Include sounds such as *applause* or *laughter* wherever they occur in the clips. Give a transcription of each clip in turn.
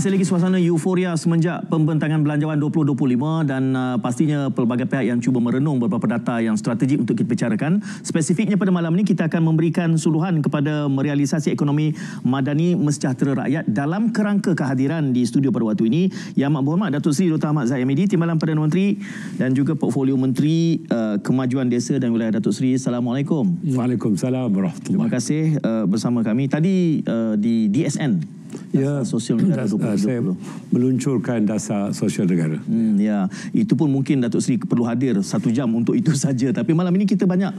Masih lagi suasana euforia semenjak pembentangan belanjawan 2025 dan uh, pastinya pelbagai pihak yang cuba merenung beberapa data yang strategik untuk kita bicarakan. Spesifiknya pada malam ini kita akan memberikan suluhan kepada merealisasi ekonomi madani mesejahtera rakyat dalam kerangka kehadiran di studio pada waktu ini Yang Amat Berhormat Datuk Seri Dr. Ahmad Zahid Hamidi, Timbalan Perdana Menteri dan juga Portfolio Menteri uh, Kemajuan Desa dan Wilayah Datuk Seri. Assalamualaikum. Waalaikumsalam warahmatullahi Terima kasih uh, bersama kami. Tadi uh, di DSN Ya, sosial negara das, 2020. saya meluncurkan dasar sosial negara. Hmm, ya, itu pun mungkin Datuk Seri perlu hadir satu jam untuk itu *laughs* saja. Tapi malam ini kita banyak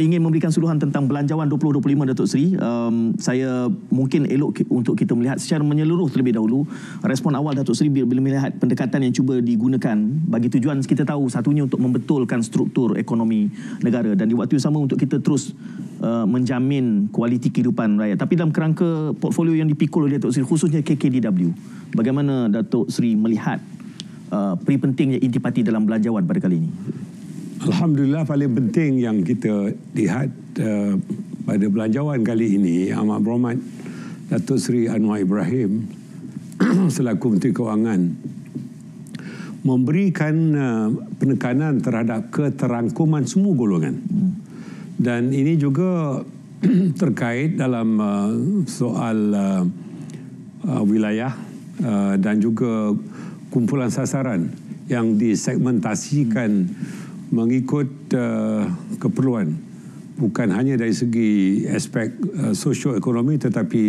ingin memberikan suluhan tentang belanjawan 2025 Datuk Seri. Um, saya mungkin elok untuk kita melihat secara menyeluruh terlebih dahulu respon awal Datuk Seri bila melihat pendekatan yang cuba digunakan bagi tujuan kita tahu satunya untuk membetulkan struktur ekonomi negara dan di waktu yang sama untuk kita terus uh, menjamin kualiti kehidupan rakyat. Tapi dalam kerangka portfolio yang dipikul oleh Datuk Seri khususnya KKDW, bagaimana Datuk Seri melihat uh, peri pentingnya intipati dalam belanjawan pada kali ini? Alhamdulillah paling penting yang kita lihat uh, pada belanjawan kali ini Amat Berhormat Datuk Seri Anwar Ibrahim *clears throat* selaku Menteri Kewangan memberikan uh, penekanan terhadap keterangkuman semua golongan. Dan ini juga *clears throat* terkait dalam uh, soal uh, uh, wilayah uh, dan juga kumpulan sasaran yang disegmentasikan mengikut uh, keperluan bukan hanya dari segi aspek uh, sosioekonomi tetapi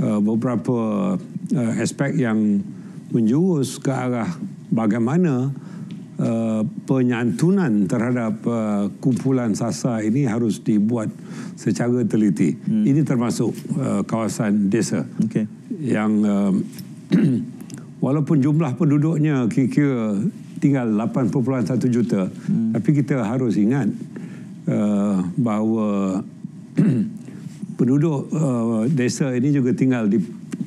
uh, beberapa uh, aspek yang menjurus ke arah bagaimana uh, penyantunan terhadap uh, kumpulan sasar ini harus dibuat secara teliti. Hmm. Ini termasuk uh, kawasan desa Okey. yang uh, *clears throat* walaupun jumlah penduduknya kira-kira tinggal 8.1 juta hmm. tapi kita harus ingat uh, bahawa *clears throat* penduduk uh, desa ini juga tinggal di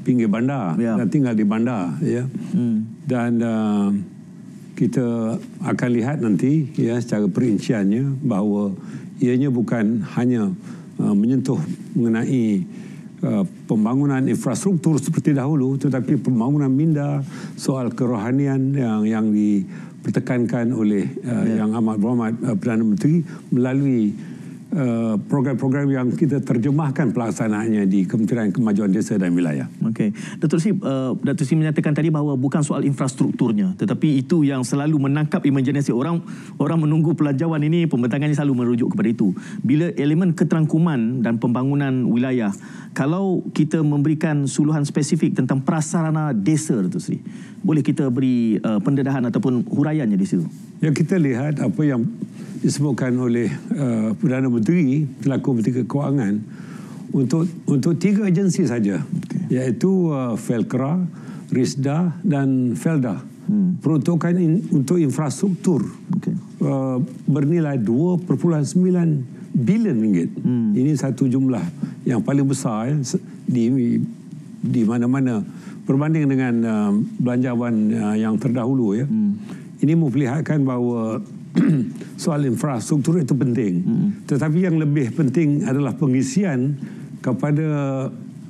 pinggir bandar Ya. dan tinggal di bandar ya Hmm. dan uh, kita akan lihat nanti ya secara perinciannya bahawa ianya bukan hanya uh, menyentuh mengenai uh, pembangunan infrastruktur seperti dahulu tetapi pembangunan minda soal kerohanian yang yang dipertekankan oleh uh, Ya. yang amat berhormat uh, Perdana Menteri melalui uh, program-program yang kita terjemahkan pelaksanaannya di Kementerian Kemajuan Desa dan Wilayah. Okey. Datuk Sri, uh, Datuk Sri menyatakan tadi bahawa bukan soal infrastrukturnya tetapi itu yang selalu menangkap imajinasi orang orang menunggu pelanjawan ini pembentangannya selalu merujuk kepada itu. Bila elemen keterangkuman dan pembangunan wilayah kalau kita memberikan suluhan spesifik tentang prasarana desa Datuk Sri, boleh kita beri uh, pendedahan ataupun huraiannya di situ. Yang kita lihat apa yang disebutkan oleh uh, Perdana Menteri selaku Menteri Keuangan untuk untuk tiga agensi saja okay. iaitu uh, Felcra, Risda dan Felda. Hmm. Peruntukan in, untuk infrastruktur Okey. uh, bernilai 2.9 bilion ringgit. Hmm. Ini satu jumlah yang paling besar se- di di mana-mana berbanding dengan uh, belanjawan uh, yang terdahulu ya. Hmm. Ini memperlihatkan bahawa *clears throat* soal infrastruktur itu penting. Hmm. Tetapi yang lebih penting adalah pengisian kepada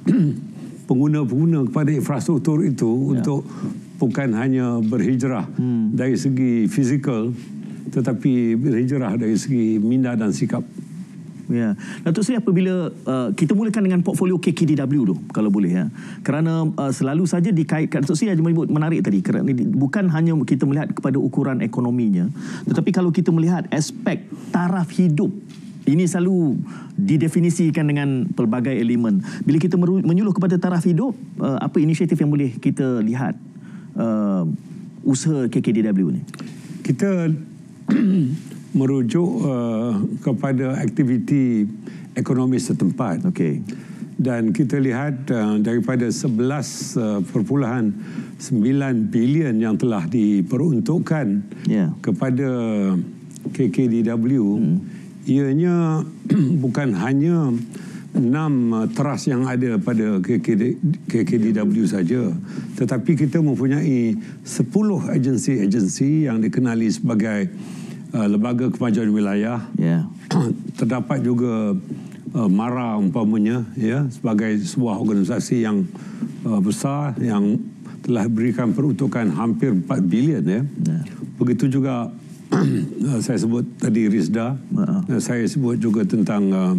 *clears throat* pengguna-pengguna kepada infrastruktur itu ya. untuk bukan hanya berhijrah hmm. dari segi fizikal tetapi berhijrah dari segi minda dan sikap. Ya. Datuk Seri apabila uh, kita mulakan dengan portfolio KKDW tu kalau boleh ya. Kerana uh, selalu saja dikaitkan Datuk Seri menyebut menarik tadi kerana bukan hanya kita melihat kepada ukuran ekonominya tetapi kalau kita melihat aspek taraf hidup ini selalu didefinisikan dengan pelbagai elemen. Bila kita menyuluh kepada taraf hidup, uh, apa inisiatif yang boleh kita lihat uh, usaha KKDW ni? Kita *clears throat* merujuk uh, kepada aktiviti ekonomi setempat. Okey. Dan kita lihat uh, daripada 11.9 bilion yang telah diperuntukkan Ya. kepada KKDW hmm. ianya *clears throat* bukan hanya enam uh, trust yang ada pada KKD, KKDW saja tetapi kita mempunyai 10 agensi-agensi yang dikenali sebagai uh, lembaga kemajuan wilayah Ya. *coughs* terdapat juga uh, MARA umpamanya ya sebagai sebuah organisasi yang uh, besar yang telah berikan peruntukan hampir 4 bilion ya. Ya. Begitu juga *coughs* uh, saya sebut tadi Rizda, Ha. uh, saya sebut juga tentang uh,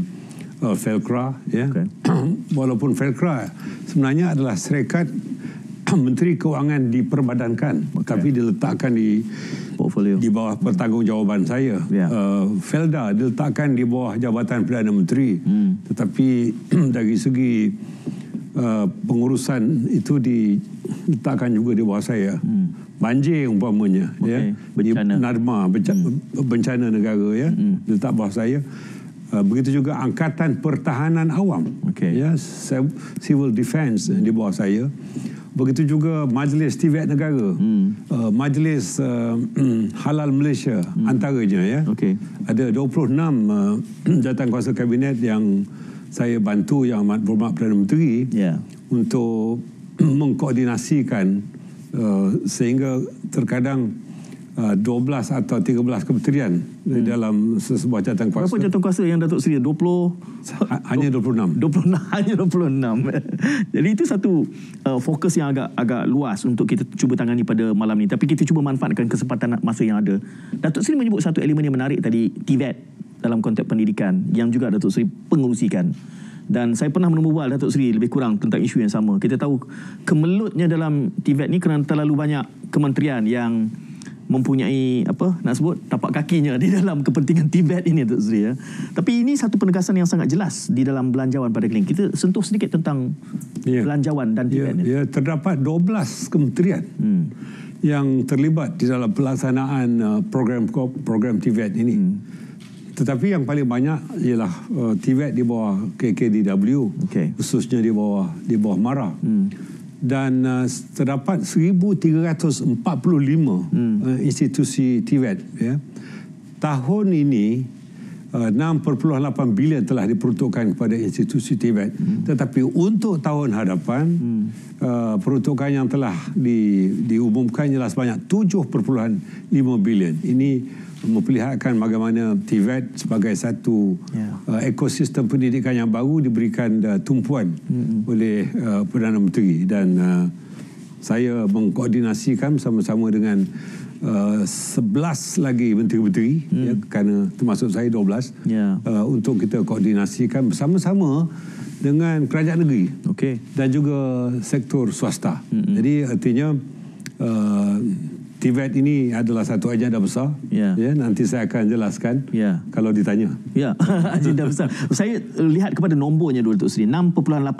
uh, Felcra ya. Okey. *coughs* Walaupun Felcra sebenarnya adalah syarikat Menteri Keuangan diperbadankan Okey. tapi diletakkan di Portfolio. di bawah pertanggungjawaban saya. Ya. Uh, Felda diletakkan di bawah Jabatan Perdana Menteri. Hmm. Tetapi *clears throat* dari segi uh, pengurusan itu diletakkan juga di bawah saya. Hmm. Banjir umpamanya Okey, ya. bencana. Narma bencana, bencana negara ya. Hmm. Diletak bawah saya. Uh, begitu juga Angkatan Pertahanan Awam. Okey. Ya, Civ- Civil Defence di bawah saya. Begitu juga Majlis Tivet Negara. Hmm. Uh, Majlis uh, Halal Malaysia antaranya ya. Okey. Ada 26 uh, *clears throat* jawatan kuasa kabinet yang saya bantu yang amat berhormat Perdana Menteri Ya. untuk *clears throat* mengkoordinasikan uh, sehingga terkadang 12 atau 13 kementerian di dalam sesebuah jawatan kuasa Berapa jawatan kuasa yang Datuk Seri? 20 Ha- hanya 26. 26 *laughs* hanya 26. Jadi itu satu uh, fokus yang agak agak luas untuk kita cuba tangani pada malam ni. Tapi kita cuba manfaatkan kesempatan masa yang ada. Datuk Seri menyebut satu elemen yang menarik tadi TVET dalam konteks pendidikan yang juga Datuk Seri pengerusikan. Dan saya pernah menemubual Datuk Seri lebih kurang tentang isu yang sama. Kita tahu kemelutnya dalam TVET ni kerana terlalu banyak kementerian yang mempunyai apa nak sebut tapak kakinya di dalam kepentingan Tibet ini Datuk Seri ya. Tapi ini satu penegasan yang sangat jelas di dalam belanjawan pada klinik. Kita sentuh sedikit tentang Ya. belanjawan dan Ya, Tibet ya, terdapat 12 kementerian Hmm. yang terlibat di dalam pelaksanaan uh, program program TVET ini. Hmm. Tetapi yang paling banyak ialah uh, TVET di bawah KKDW, Okey. khususnya di bawah di bawah MARA. Hmm. Dan uh, terdapat 1345 Hmm. uh, institusi TVET ya. Tahun ini uh, 6.8 bilion telah diperuntukkan kepada institusi TVET. Hmm. Tetapi untuk tahun hadapan uh, peruntukan yang telah di, diumumkan ialah sebanyak 7.5 bilion. Ini memperlihatkan bagaimana TVET sebagai satu Ya. uh, ekosistem pendidikan yang baru diberikan uh, tumpuan Hmm. oleh uh, Perdana Menteri dan uh, saya mengkoordinasikan bersama-sama dengan uh, 11 lagi menteri-menteri Hmm. ya, kerana termasuk saya 12 Ya. uh, untuk kita koordinasikan bersama-sama dengan kerajaan negeri Okey. dan juga sektor swasta. Mm-mm. Jadi artinya uh, TVET ini adalah satu agenda besar. Ya. ya nanti saya akan jelaskan Ya. kalau ditanya. Ya, *laughs* agenda besar. Saya lihat kepada nombornya dulu Datuk Seri, 6.8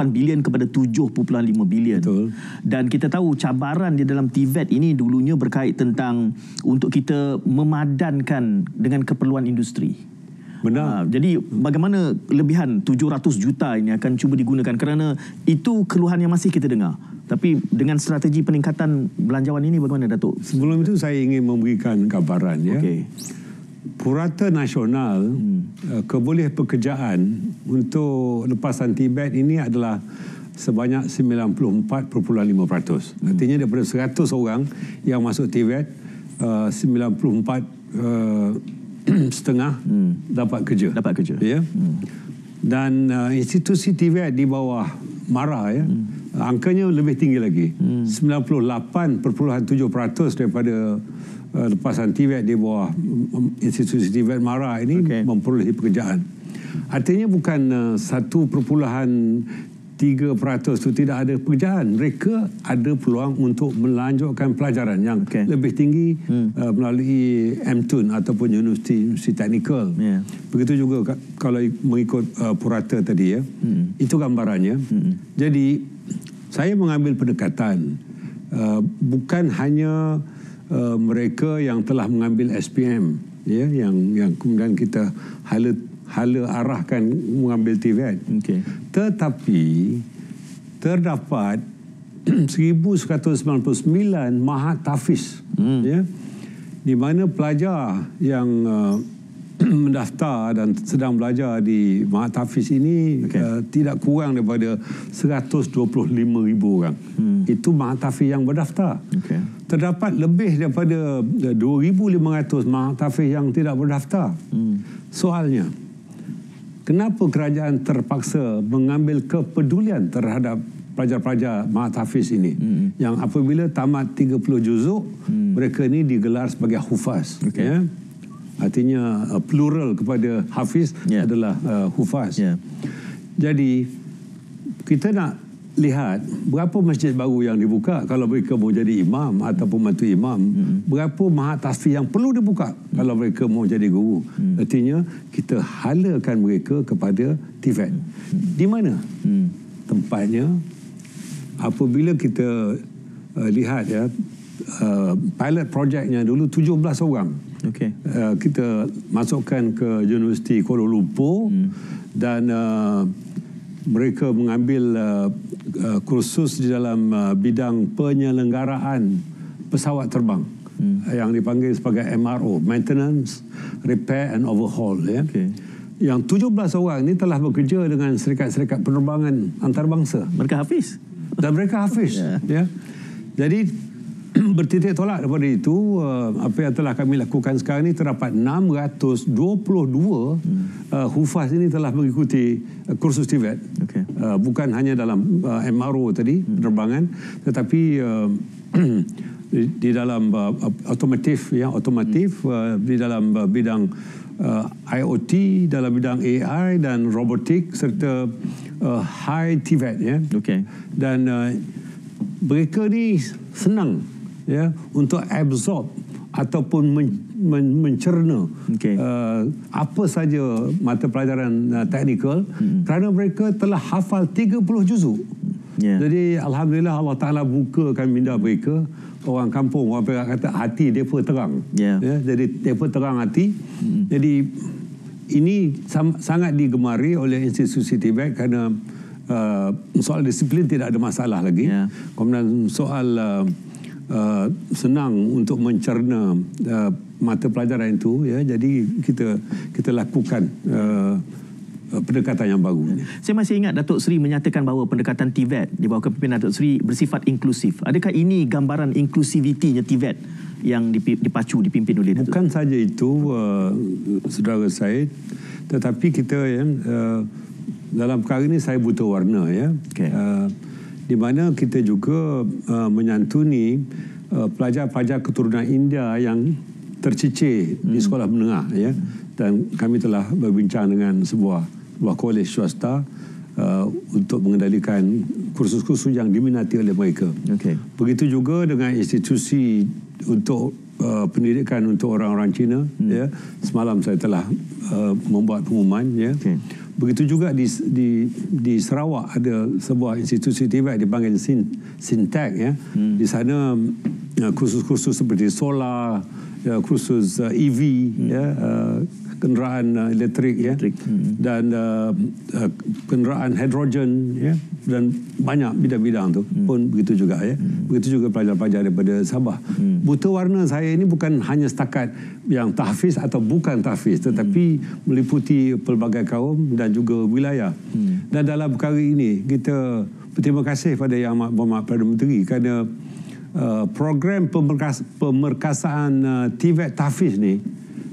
bilion kepada 7.5 bilion. Betul. Dan kita tahu cabaran di dalam TVET ini dulunya berkait tentang untuk kita memadankan dengan keperluan industri. Benar. Ha, jadi bagaimana lebihan 700 juta ini akan cuba digunakan kerana itu keluhan yang masih kita dengar. Tapi dengan strategi peningkatan belanjawan ini bagaimana Datuk? Sebelum itu saya ingin memberikan gambaran ya. Okey. Purata nasional hmm. keboleh pekerjaan untuk lepasan Tibet ini adalah sebanyak 94.5%. Hmm. Artinya daripada 100 orang yang masuk Tibet uh, 94 uh, *clears throat* setengah Hmm. dapat kerja. Dapat kerja. Ya. Dan uh, institusi Tibet di bawah MARA ya. Angkanya lebih tinggi lagi. Hmm. 98.7% daripada uh, lepasan Tibet di bawah um, institusi Tibet MARA ini Okey. memperolehi pekerjaan. Artinya bukan uh, 1.3% itu tidak ada pekerjaan. Mereka ada peluang untuk melanjutkan pelajaran yang Okey. lebih tinggi Hmm. uh, melalui MTUN ataupun universiti, universiti teknikal. Ya. Begitu juga ka- kalau mengikut uh, purata tadi ya. Hmm. Itu gambarannya. Hmm. Jadi saya mengambil pendekatan uh, bukan hanya uh, mereka yang telah mengambil SPM ya yang yang kemudian kita hala hala arahkan mengambil TVET. Okey. Tetapi terdapat 1199 mahat tafiz Hmm. ya di mana pelajar yang uh, *clears throat* mendaftar dan sedang belajar di mahat tafiz ini Okey. uh, tidak kurang daripada 125,000 orang. Hmm. Itu mahat tafiz yang berdaftar. Okey. Terdapat lebih daripada uh, 2,500 mahat tafiz yang tidak berdaftar. Hmm. Soalnya, kenapa kerajaan terpaksa mengambil kepedulian terhadap pelajar-pelajar Mahat Hafiz ini hmm. yang apabila tamat 30 juzuk hmm. mereka ini digelar sebagai hufaz okay. ya artinya uh, plural kepada hafiz yeah. adalah uh, hufaz yeah. jadi kita nak lihat berapa masjid baru yang dibuka kalau mereka mau jadi imam ataupun mantu imam hmm. berapa mahat tasfih yang perlu dibuka hmm. kalau mereka mau jadi guru hmm. artinya kita halakan mereka kepada TVET hmm. di mana hmm. tempatnya apabila kita uh, lihat ya uh, pilot projectnya dulu 17 orang okay. uh, kita masukkan ke Universiti Kuala Lumpur hmm. dan uh, mereka mengambil uh, uh, kursus di dalam uh, bidang penyelenggaraan pesawat terbang hmm. yang dipanggil sebagai MRO maintenance repair and overhaul ya okay. yang 17 orang ini telah bekerja dengan serikat-serikat penerbangan antarabangsa mereka hafiz dan mereka hafiz *laughs* yeah. ya jadi *clears throat* bertitik tolak daripada itu uh, apa yang telah kami lakukan sekarang ini terdapat 622 hmm. uh, hufaz ini telah mengikuti uh, kursus TVET okay. uh, bukan hanya dalam uh, MRO tadi hmm. penerbangan tetapi uh, *clears throat* di, dalam uh, otomotif ya otomotif hmm. uh, di dalam uh, bidang uh, IoT dalam bidang AI dan robotik serta uh, high TVET ya okay. dan uh, mereka ni senang ya untuk absorb ataupun men, men, mencerna okay. uh, apa saja mata pelajaran uh, teknikal hmm. kerana mereka telah hafal 30 juzuk. Yeah. Jadi alhamdulillah Allah Taala bukakan minda mereka orang kampung orang Perak kata hati depa terang. Yeah. Ya, jadi depa terang hati. Hmm. Jadi ini sangat digemari oleh institusi Tibet kerana uh, soal disiplin tidak ada masalah lagi. Yeah. Kemudian soal uh, Uh, senang untuk mencerna uh, mata pelajaran itu ya jadi kita kita lakukan uh, uh pendekatan yang baru. Saya masih ingat Datuk Seri menyatakan bahawa pendekatan TVET di bawah kepimpinan Datuk Seri bersifat inklusif. Adakah ini gambaran inklusivitinya TVET yang dipacu dipimpin oleh Datuk? Bukan saja itu uh, saudara saya tetapi kita ya uh, dalam perkara ini saya butuh warna ya. Okay. Uh, di mana kita juga uh, menyantuni uh, pelajar-pelajar keturunan India yang tercicir hmm. di sekolah menengah ya dan kami telah berbincang dengan sebuah sebuah kolej swasta uh, untuk mengendalikan kursus-kursus yang diminati oleh mereka. Okay. Begitu juga dengan institusi untuk uh, pendidikan untuk orang-orang Cina hmm. ya semalam saya telah uh, membuat pengumuman ya. Okay. Begitu juga di di di Sarawak ada sebuah institusi tibet dipanggil Sin Sintek ya. Hmm. Di sana uh, kursus-kursus seperti solar, ya, kursus uh, EV hmm. ya, uh, kenderaan uh, elektrik ya hmm. dan uh, uh, kenderaan hidrogen ya dan banyak bidang-bidang tu hmm. pun begitu juga ya hmm. begitu juga pelajar-pelajar daripada Sabah hmm. buta warna saya ini bukan hanya setakat yang tahfiz atau bukan tahfiz tetapi hmm. meliputi pelbagai kaum dan juga wilayah hmm. dan dalam perkara ini kita berterima kasih pada yang amat berhormat Perdana Menteri kerana uh, program pemerkas, pemerkasaan uh, TVET tahfiz ni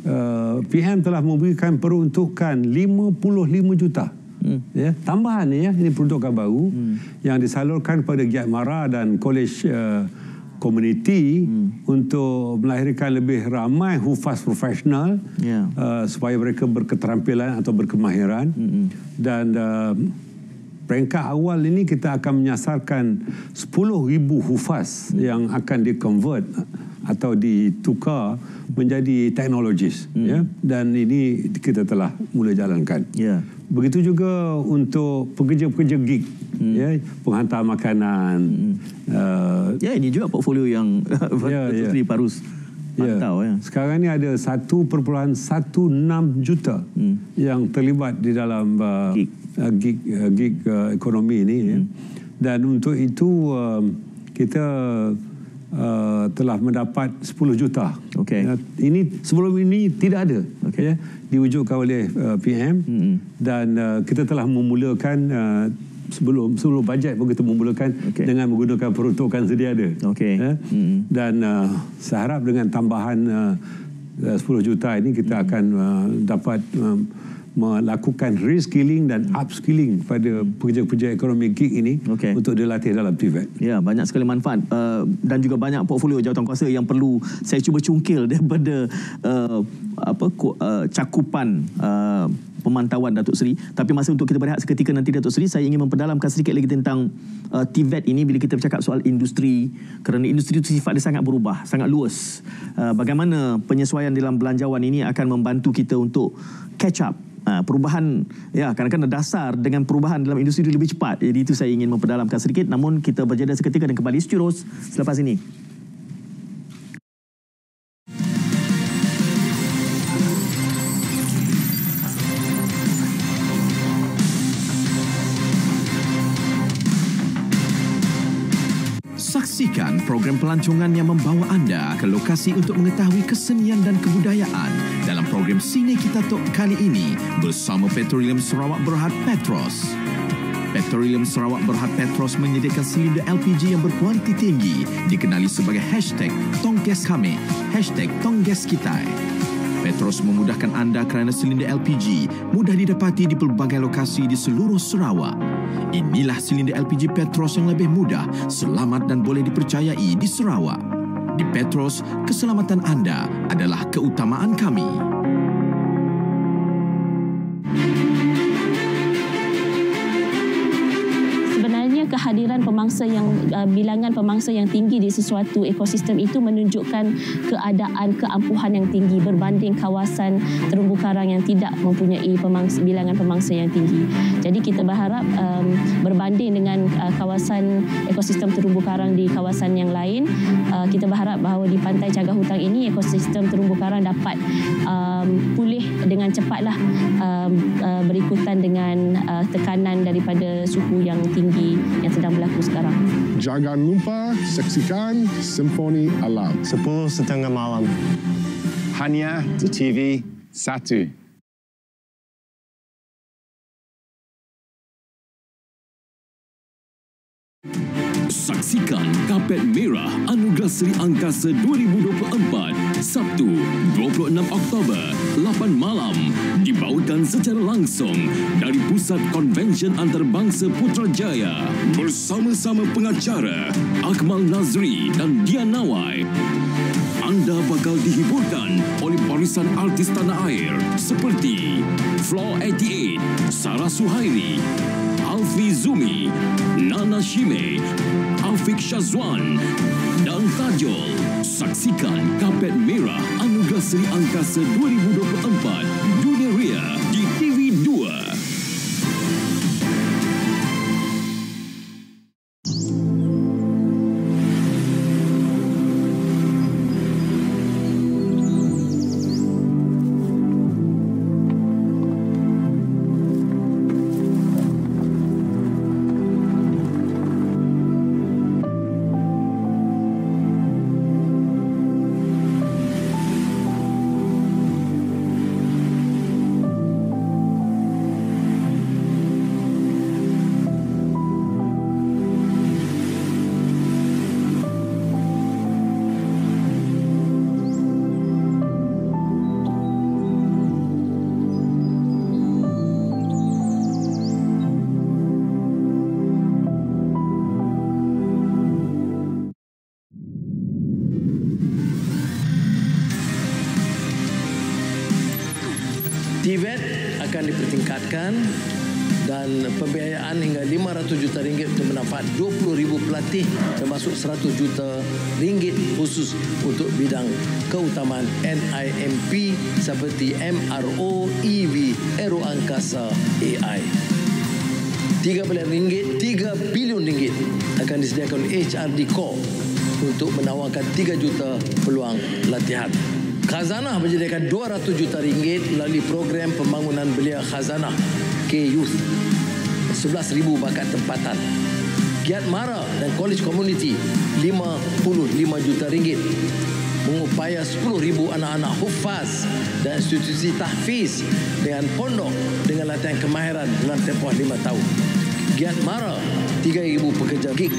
Uh, PM telah memberikan peruntukan 55 juta. Hmm. Ya, tambahan ya, ini peruntukan baru hmm. yang disalurkan kepada Giat Mara dan Kolej uh, Community hmm. untuk melahirkan lebih ramai hufaz profesional yeah. uh, supaya mereka berketerampilan atau berkemahiran hmm. dan uh, peringkat awal ini kita akan menyasarkan 10,000 hufaz hmm. yang akan di-convert atau ditukar menjadi teknologis hmm. ya dan ini kita telah mula jalankan. Ya. Begitu juga untuk pekerja-pekerja gig hmm. ya penghantar makanan. Hmm. Uh, ya ini juga portfolio yang *laughs* ya, ya. Parus pantau ya. ya. Sekarang ni ada 1.16 juta hmm. yang terlibat di dalam uh, gig uh, gig, uh, gig uh, ekonomi ini ya. hmm. ya. Dan untuk itu uh, kita Uh, telah mendapat 10 juta. Okay. Uh, ini sebelum ini tidak ada. Okay. Ya, diwujudkan oleh uh, PM mm-hmm. dan uh, kita telah memulakan uh, sebelum sebelum bajet pun kita memulakan okay. dengan menggunakan peruntukan sedia ada. Okay. Ya. Mm-hmm. Dan uh, saya harap dengan tambahan uh, 10 juta ini kita mm-hmm. akan uh, dapat uh, melakukan reskilling dan upskilling pada pekerja-pekerja ekonomi gig ini Okey. untuk dilatih dalam TVET. Ya, banyak sekali manfaat uh, dan juga banyak portfolio jawatankuasa yang perlu saya cuba cungkil *laughs* daripada uh, apa uh, cakupan uh, pemantauan Datuk Seri. Tapi masa untuk kita berehat seketika nanti Datuk Seri, saya ingin memperdalamkan sedikit lagi tentang uh, TVET ini bila kita bercakap soal industri kerana industri itu sifat dia sangat berubah, sangat luas. Uh, bagaimana penyesuaian dalam belanjawan ini akan membantu kita untuk catch up Ha, perubahan ya kadang-kadang dasar dengan perubahan dalam industri lebih cepat. Jadi itu saya ingin memperdalamkan sedikit namun kita berjeda seketika dan kembali terus selepas ini. Program pelancongan yang membawa anda ke lokasi untuk mengetahui kesenian dan kebudayaan dalam program Sine Kita Tok kali ini bersama Petroleum Sarawak Berhad Petros. Petroleum Sarawak Berhad Petros menyediakan silinder LPG yang berkualiti tinggi dikenali sebagai hashtag Tonggas Kami, hashtag Tonggas Kitai. Petros memudahkan anda kerana silinder LPG mudah didapati di pelbagai lokasi di seluruh Sarawak. Inilah silinder LPG Petros yang lebih mudah, selamat dan boleh dipercayai di Sarawak. Di Petros, keselamatan anda adalah keutamaan kami. Kehadiran pemangsa yang uh, bilangan pemangsa yang tinggi di sesuatu ekosistem itu menunjukkan keadaan keampuhan yang tinggi berbanding kawasan terumbu karang yang tidak mempunyai pemangsa, bilangan pemangsa yang tinggi. Jadi kita berharap um, berbanding dengan uh, kawasan ekosistem terumbu karang di kawasan yang lain, uh, kita berharap bahawa di pantai Cagah Hutang ini ekosistem terumbu karang dapat um, pulih dengan cepatlah um, uh, berikutan dengan uh, tekanan daripada suhu yang tinggi yang sedang berlaku sekarang. Jangan lupa saksikan Simfoni Alam. 10 setengah malam. Hanya di TV 1. Saksikan Kapet Merah Anugerah Seri Angkasa 2024 Sabtu 26 Oktober 8 malam dibawakan secara langsung dari Pusat Konvensyen Antarabangsa Putrajaya bersama-sama pengacara Akmal Nazri dan Dian Nawai. Anda bakal dihiburkan oleh barisan artis tanah air seperti Floor 88, Sarah Suhairi, Alfi Zumi, Nana Shime, Afiq Shazwan dan Tajul. Saksikan Kapet Merah Anugerah Seri Angkasa 2024 Dunia Ria dipertingkatkan dan pembiayaan hingga 500 juta ringgit untuk bermanfaat 20 ribu pelatih termasuk 100 juta ringgit khusus untuk bidang keutamaan NIMP seperti MRO, EV, Aero Angkasa, AI. 3 bilion ringgit, 3 bilion ringgit akan disediakan HRD Core untuk menawarkan 3 juta peluang latihan. Khazanah menyediakan 200 juta ringgit melalui program pembangunan belia khazanah K-Youth. 11,000 bakat tempatan. Giat Mara dan College Community 55 juta ringgit mengupaya 10,000 anak-anak hufaz dan institusi tahfiz dengan pondok dengan latihan kemahiran dalam tempoh 5 tahun. Giat Mara 3,000 pekerja gig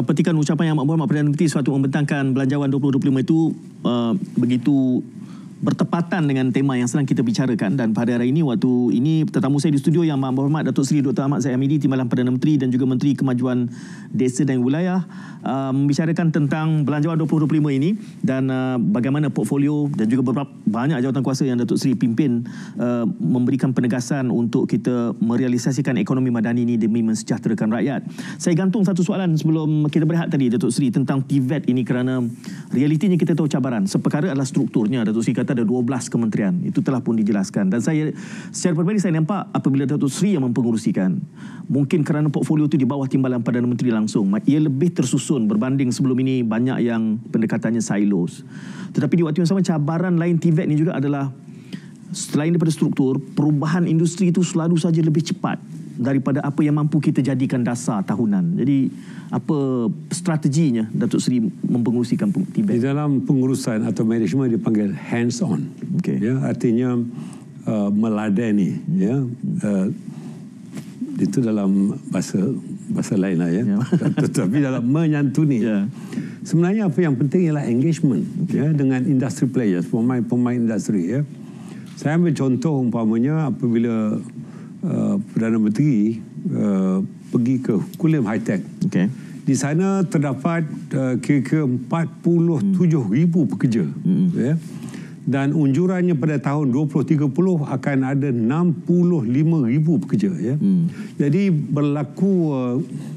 uh, petikan ucapan yang Amat Berhormat Perdana Menteri suatu membentangkan belanjawan 2025 itu uh, begitu bertepatan dengan tema yang sedang kita bicarakan dan pada hari ini waktu ini tetamu saya di studio yang Amat Berhormat Datuk Seri Dr. Ahmad Zahid Hamidi Timbalan Perdana Menteri dan juga Menteri Kemajuan Desa dan Wilayah uh, membicarakan tentang belanjawan 2025 ini dan uh, bagaimana portfolio dan juga beberapa banyak jawatan kuasa yang Datuk Seri pimpin uh, memberikan penegasan untuk kita merealisasikan ekonomi madani ini demi mensejahterakan rakyat. Saya gantung satu soalan sebelum kita berehat tadi Datuk Seri tentang TVET ini kerana realitinya kita tahu cabaran. Seperkara adalah strukturnya Datuk Seri kata ada 12 kementerian. Itu telah pun dijelaskan. Dan saya secara peribadi saya nampak apabila Datuk Seri yang mempengurusikan. Mungkin kerana portfolio itu di bawah timbalan Perdana Menteri langsung. Ia lebih tersusun berbanding sebelum ini banyak yang pendekatannya silos. Tetapi di waktu yang sama cabaran lain TVET ini juga adalah selain daripada struktur, perubahan industri itu selalu saja lebih cepat daripada apa yang mampu kita jadikan dasar tahunan. Jadi apa strateginya Datuk Seri mempengurusikan Di TVET? dalam pengurusan atau manajemen dipanggil hands on. Okey. Ya, artinya uh, meladeni ya. Uh, itu dalam bahasa bahasa lain lah ya. Ya. *laughs* Tetapi dalam menyantuni. Ya. Sebenarnya apa yang penting ialah engagement ya dengan industry players, pemain-pemain industri ya. Saya ambil contoh umpamanya apabila uh, Perdana Menteri uh, pergi ke Kulim High Tech. Okey. Di sana terdapat uh, kira-kira 47 ribu pekerja. Hmm. Ya. Dan unjurannya pada tahun 2030 akan ada 65 ribu pekerja. Ya. Hmm. Jadi berlaku uh,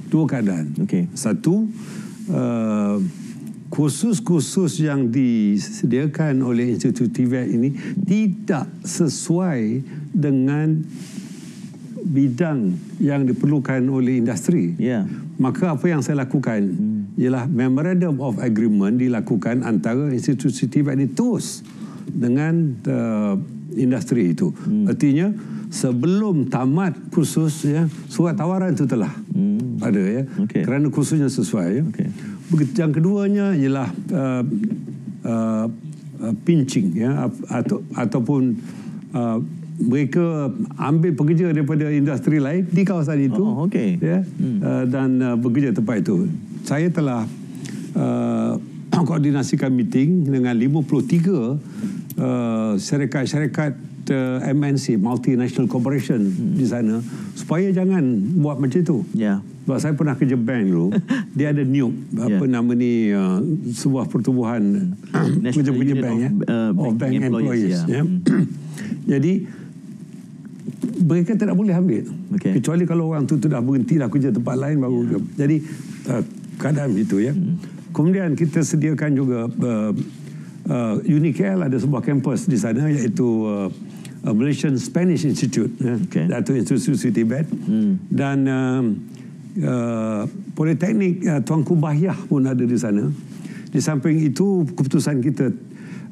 dua keadaan. Okey. Satu, uh, kursus-kursus yang disediakan oleh Institut TVET ini tidak sesuai dengan bidang yang diperlukan oleh industri. Ya. Maka apa yang saya lakukan hmm. ialah memorandum of agreement dilakukan antara institusi TVET ini terus dengan uh, industri itu. Hmm. Artinya sebelum tamat kursus ya surat tawaran itu telah hmm. ada ya Okey. kerana kursusnya sesuai ya. Begitu yang keduanya ialah uh, uh, uh, pinching ya atau ataupun uh, mereka ambil pekerja daripada industri lain di kawasan itu Oh, okey. ya uh, dan uh, bekerja tempat itu. Saya telah uh, *clears throat* koordinasikan meeting dengan 53 uh, syarikat-syarikat uh, MNC multinational corporation Hmm. di sana supaya jangan buat macam itu. Ya. Sebab saya pernah kerja bank dulu. *laughs* dia ada NUC. Apa Ya. nama ni. Uh, sebuah pertubuhan. *coughs* National kerja-kerja Union bank. of, ya. uh, of bank employees. Employees, ya. ya. *coughs* Jadi. Mereka tidak boleh ambil. Okey. Kecuali kalau orang tu sudah berhenti dah kerja tempat lain baru. Ya. Jadi. Uh, keadaan itu ya. Hmm. Kemudian kita sediakan juga. Uh, uh, Unicare ada sebuah kampus di sana iaitu uh, uh, Malaysian Spanish Institute ya. Okey. Atau Institusi Tibet Hmm. dan um, uh, Politeknik uh, Tuanku Bahyah pun ada di sana. Di samping itu keputusan kita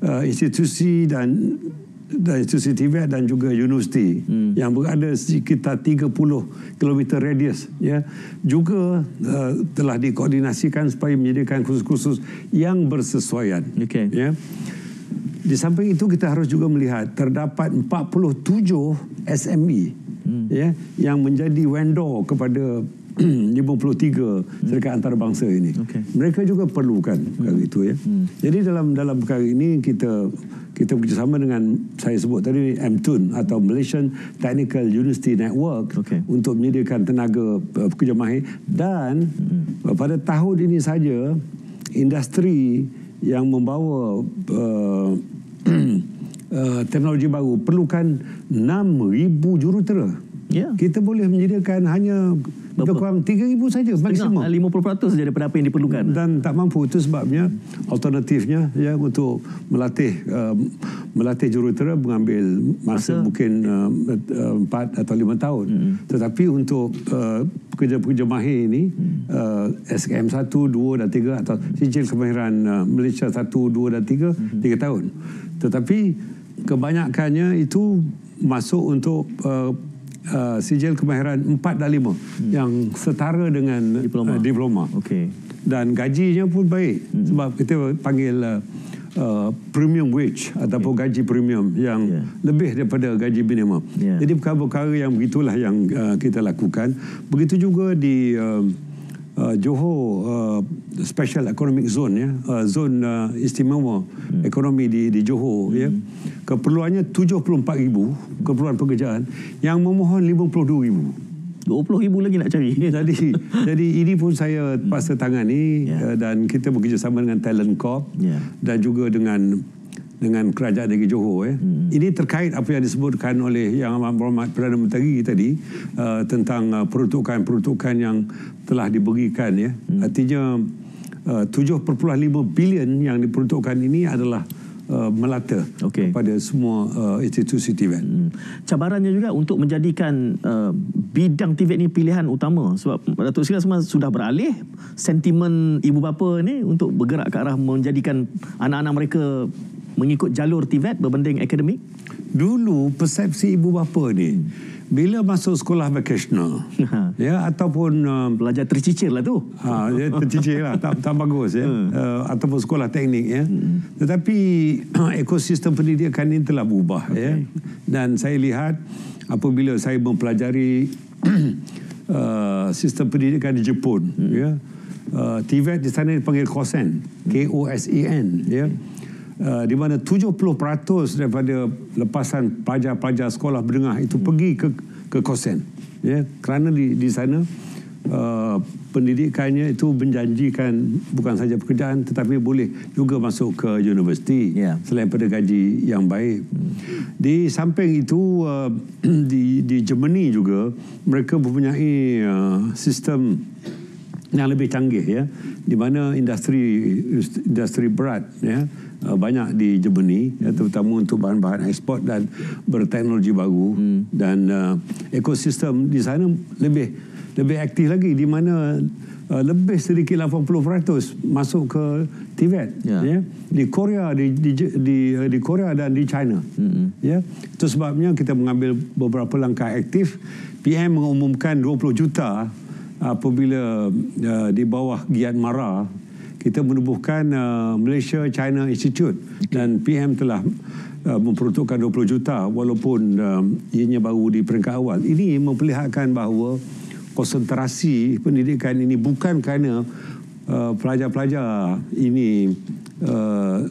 uh, institusi dan institusi Tibet dan juga universiti hmm. yang berada sekitar 30 km radius ya juga uh, telah dikoordinasikan supaya menyediakan kursus-kursus yang bersesuaian Okey. ya di samping itu kita harus juga melihat terdapat 47 SME hmm. ya yang menjadi vendor kepada *clears throat* 53 syarikat antarabangsa ini. Okey. Mereka juga perlukan perkara itu ya. Hmm. Jadi dalam dalam perkara ini kita kita bekerjasama dengan saya sebut tadi MTUN atau Malaysian Technical University Network Okey. untuk menyediakan tenaga uh, pekerja mahir dan Hmm. pada tahun ini saja industri yang membawa uh, uh, *clears throat* teknologi baru perlukan 6,000 jurutera. Ya. Kita boleh menyediakan hanya lebih kurang 3,000 saja maksimum. Setengah, 50% saja daripada apa yang diperlukan. Dan tak mampu itu sebabnya alternatifnya ya untuk melatih uh, melatih jurutera mengambil masa, Masa. mungkin uh, uh, 4 atau 5 tahun. Hmm. Tetapi untuk uh, pekerja-pekerja mahir ini uh, SKM 1, 2 dan 3 atau sijil kemahiran uh, Malaysia 1, 2 dan 3 Hmm. 3 tahun. Tetapi kebanyakannya itu masuk untuk uh, uh, sijil kemahiran 4 dan 5 yang setara dengan Hmm. Diploma. uh, diploma Okey. dan gajinya pun baik hmm. sebab kita panggil uh, uh, premium wage ataupun gaji premium yang Ya. lebih daripada gaji minimum. Ya. Jadi perkara-perkara yang begitulah yang uh, kita lakukan. Begitu juga di uh, uh, Johor uh, Special Economic Zone ya, uh, zon uh, istimewa hmm. ekonomi di di Johor ya. Keperluannya 74,000 keperluan pekerjaan yang memohon 52,000. 20 ribu lagi nak cari. jadi *laughs* jadi ini pun saya pasal tangan ni Ya. yeah. dan kita bekerjasama dengan Talent Corp Ya. dan juga dengan dengan kerajaan negeri Johor eh. Hmm. Ini terkait apa yang disebutkan oleh yang Amat Berhormat Perdana Menteri tadi uh, tentang uh, peruntukan-peruntukan yang telah diberikan ya. Hmm. Artinya uh, 7.5 bilion yang diperuntukkan ini adalah uh, melata Okey. kepada semua uh, institusi TVET. Hmm. Cabarannya juga untuk menjadikan uh, bidang TVET ni pilihan utama sebab Datuk Seri semua sudah beralih sentimen ibu bapa ni untuk bergerak ke arah menjadikan anak-anak mereka mengikut jalur TVET berbanding akademik. Dulu persepsi ibu bapa ni bila masuk sekolah vocational ya ataupun uh, Belajar tercicir lah tu. Ha, dia tercicir lah, tak, tak bagus ya. *laughs* Uh, ataupun sekolah teknik ya. Tetapi *clears throat* ekosistem pendidikan ini telah berubah ya. Dan saya lihat apabila saya mempelajari *clears throat* uh, sistem pendidikan di Jepun ya. Uh, TVET di sana dipanggil KOSEN, K-O-S-E-N ya. Uh, di mana 70% daripada lepasan pelajar-pelajar sekolah menengah itu pergi ke ke KOSEN ya kerana di di sana uh, pendidikannya itu menjanjikan bukan saja pekerjaan tetapi boleh juga masuk ke universiti Ya. selain pada gaji yang baik. Di samping itu uh, *clears throat* di di Germany juga mereka mempunyai uh, sistem yang lebih canggih ya di mana industri industri berat ya uh, banyak di Germany ya, terutama untuk bahan-bahan ekspor dan berteknologi baru hmm. dan uh, ekosistem di sana lebih lebih aktif lagi di mana uh, lebih sedikit 80% masuk ke Tibet Ya. ya di Korea di di di, di Korea dan di China hmm. ya itu sebabnya kita mengambil beberapa langkah aktif PM mengumumkan 20 juta apabila uh, di bawah Giat Mara kita menubuhkan uh, Malaysia China Institute dan PM telah uh, memperuntukkan 20 juta walaupun uh, ianya baru di peringkat awal. Ini memperlihatkan bahawa konsentrasi pendidikan ini bukan kerana uh, pelajar-pelajar ini uh,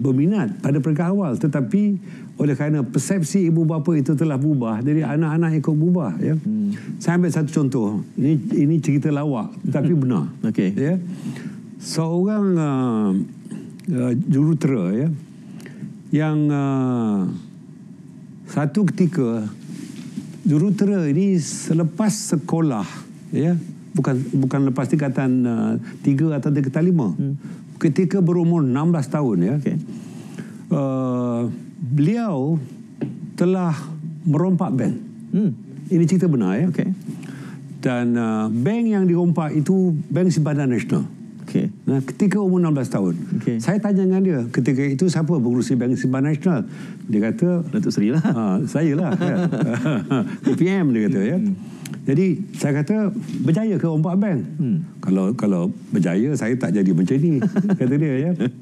berminat pada peringkat awal tetapi oleh kerana persepsi ibu bapa itu telah berubah jadi anak-anak ikut berubah ya hmm. saya ambil satu contoh ini ini cerita lawak tapi benar Okey. ya seorang uh, uh, jurutera ya yang uh, satu ketika jurutera ini selepas sekolah ya bukan bukan lepas tingkatan uh, tiga atau tingkatan lima hmm. ketika berumur 16 tahun ya Okey. uh, beliau telah merompak bank Hmm. ini cerita benar ya Okey. dan uh, bank yang dirompak itu bank simpanan nasional Okey. Nah, ketika umur 16 tahun, Okey. saya tanya dengan dia, ketika itu siapa pengurusi Bank Simpanan Nasional? Dia kata, Datuk Seri lah. ha, saya lah. *laughs* ya. APM dia kata ya. Jadi saya kata berjaya ke rompak bank? Hmm. Kalau kalau berjaya saya tak jadi macam ni kata dia ya. *laughs*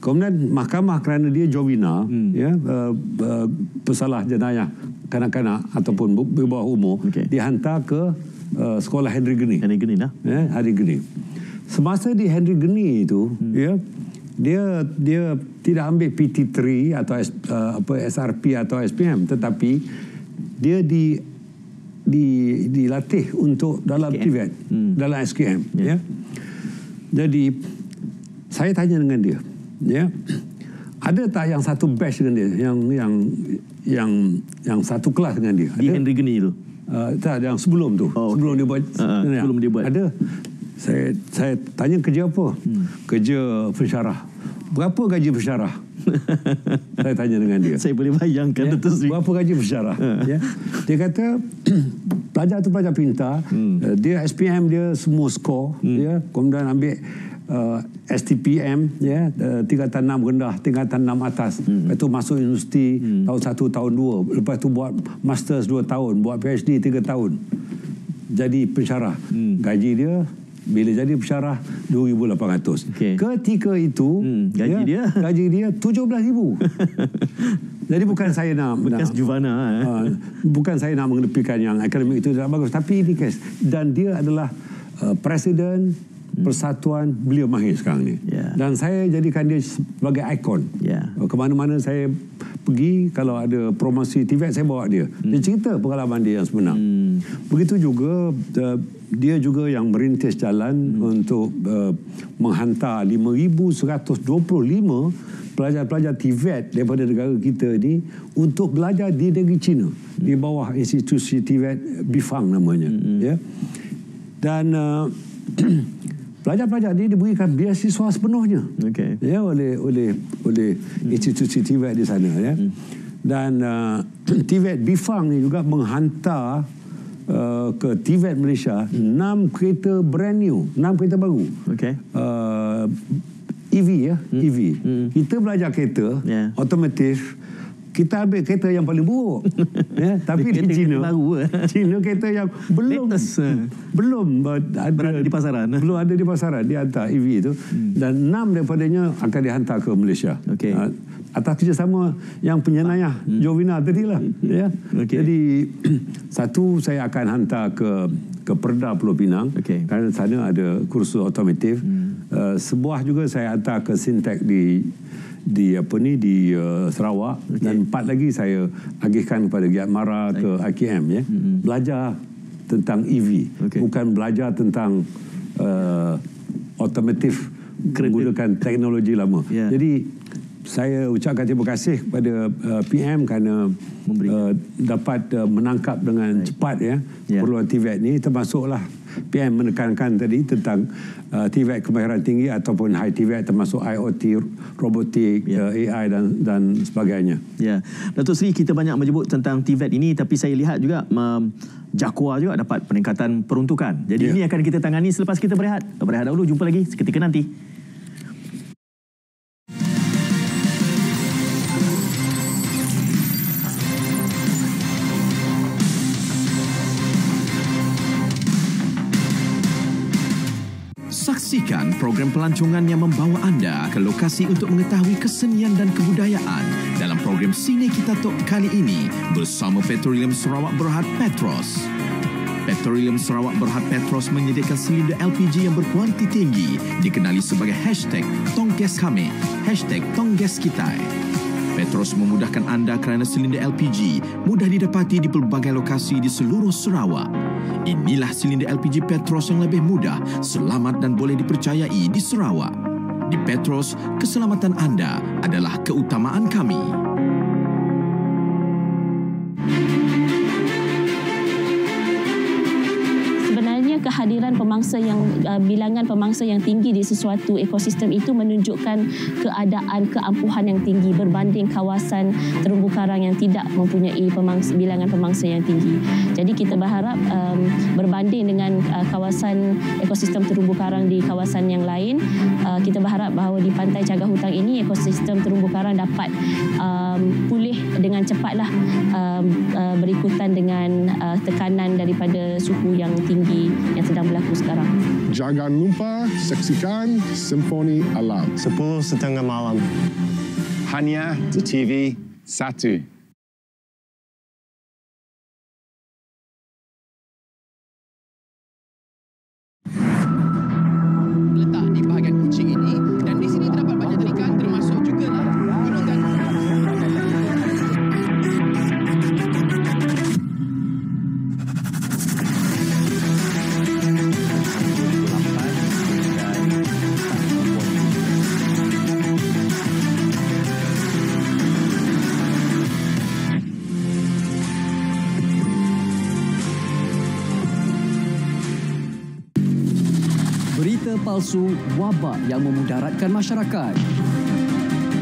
Kemudian mahkamah kerana dia jovina Hmm. ya uh, uh, pesalah jenayah kanak-kanak ataupun di bawah umur Okey. dihantar ke uh, sekolah Henry Geni Yang gini lah. ya, hari Geni. Semasa di Henry Geni itu, hmm. ya, dia dia tidak ambil PT3 atau S, uh, apa SRP atau SPM, tetapi dia di di dilatih untuk dalam SKM. TVET, Hmm. dalam SKM, Ya. ya. Jadi saya tanya dengan dia, ya. Ada tak yang satu batch dengan dia, yang yang yang yang satu kelas dengan dia? Di? Henry Geni tu. Uh, tak, yang sebelum tu. Oh, sebelum okey. dia buat. Ha, sebelum dia buat. Ada. Saya saya tanya kerja apa? Hmm. Kerja pensyarah. Berapa gaji pensyarah? *laughs* saya tanya dengan dia. Saya boleh bayangkan Ya, Seri. berapa gaji pensyarah? ya. Dia kata *clears throat* pelajar tu pelajar pintar, hmm. dia SPM dia semua skor, hmm. ya. Kemudian ambil uh, STPM ya, uh, tingkatan 6 rendah, tingkatan 6 atas. Hmm. Lepas tu masuk universiti hmm. tahun 1 tahun 2, lepas tu buat masters 2 tahun, buat PhD 3 tahun. Jadi pensyarah. Hmm. Gaji dia bila jadi pensyarah 2800. Okey. Ketika itu Hmm, gaji ya, dia? *laughs* gaji dia 17000. *laughs* Jadi bukan saya nak Bekas nak, Juvana eh. uh, bukan saya nak mengenepikan yang akademik itu tidak bagus tapi ini kes dan dia adalah uh, presiden persatuan beliau mahir sekarang ni. Ya. Dan saya jadikan dia sebagai ikon. Ya. Uh, Ke mana-mana saya pergi kalau ada promosi TVET saya bawa dia. Dia cerita pengalaman dia yang sebenar. Begitu juga uh, dia juga yang merintis jalan untuk uh, menghantar 5125 pelajar-pelajar TVET daripada negara kita ni untuk belajar di negeri China di bawah institusi TVET Bifang namanya ya dan uh, *clears throat* pelajar-pelajar ni diberikan beasiswa sepenuhnya. Okey. ya oleh oleh oleh institusi TVET di sana ya. Dan uh, *clears throat* TVET Bifang ni juga menghantar uh, ke TVET Malaysia enam kereta brand new enam kereta baru. Okey. uh, EV ya EV kita belajar kereta Ya. otomotif kita ambil kereta yang paling buruk. *laughs* Ya tapi di China kereta baru, eh. *laughs* China kereta yang belum Latest, eh. belum uh, ada Berada di pasaran, belum ada di pasaran dia hantar EV itu dan enam daripadanya akan dihantar ke Malaysia. Okey. Uh, atas kerjasama yang penyenayah Jovina tadi lah ya. Okey. jadi *clears throat* satu saya akan hantar ke ke Perda Pulau Pinang. Okey. kerana sana ada kursus otomotif. Uh, sebuah juga saya hantar ke Sintek di di apa ni di uh, Sarawak. Okay. dan empat lagi saya agihkan kepada Giat Mara ke IKM ya. Belajar tentang EV Okey. bukan belajar tentang uh, otomotif menggunakan teknologi lama. Ya. jadi saya ucapkan terima kasih kepada uh, PM kerana uh, dapat uh, menangkap dengan cepat ya Ya. keperluan TVET ni. Termasuklah PM menekankan tadi tentang uh, TVET kemahiran tinggi ataupun high TVET termasuk IoT, robotik, Ya. uh, AI dan dan sebagainya. Ya, Datuk Seri kita banyak menyebut tentang TVET ini tapi saya lihat juga um, Jakua juga dapat peningkatan peruntukan. Jadi Ya. ini akan kita tangani selepas kita berehat. Berehat dahulu, jumpa lagi seketika nanti. Program pelancongan yang membawa anda ke lokasi untuk mengetahui kesenian dan kebudayaan dalam program Sine Kita Tok kali ini bersama Petroleum Sarawak Berhad Petros. Petroleum Sarawak Berhad Petros menyediakan silinder LPG yang berkualiti tinggi dikenali sebagai hashtag Tonggas Kami, hashtag Tonggas Kitai. Petros memudahkan anda kerana silinder LPG mudah didapati di pelbagai lokasi di seluruh Sarawak. Inilah silinder LPG Petros yang lebih mudah, selamat dan boleh dipercayai di Sarawak. Di Petros, keselamatan anda adalah keutamaan kami. Kehadiran pemangsa yang uh, bilangan pemangsa yang tinggi di sesuatu ekosistem itu menunjukkan keadaan keampuhan yang tinggi berbanding kawasan terumbu karang yang tidak mempunyai pemangsa, bilangan pemangsa yang tinggi. Jadi kita berharap um, berbanding dengan uh, kawasan ekosistem terumbu karang di kawasan yang lain, uh, kita berharap bahawa di pantai Cagah Hutang ini ekosistem terumbu karang dapat um, pulih dengan cepatlah um, uh, berikutan dengan uh, tekanan daripada suhu yang tinggi yang sedang berlaku sekarang. Jangan lupa saksikan Simfoni Alam. 10 setengah malam. Hanya di TV 1. Memudaratkan masyarakat.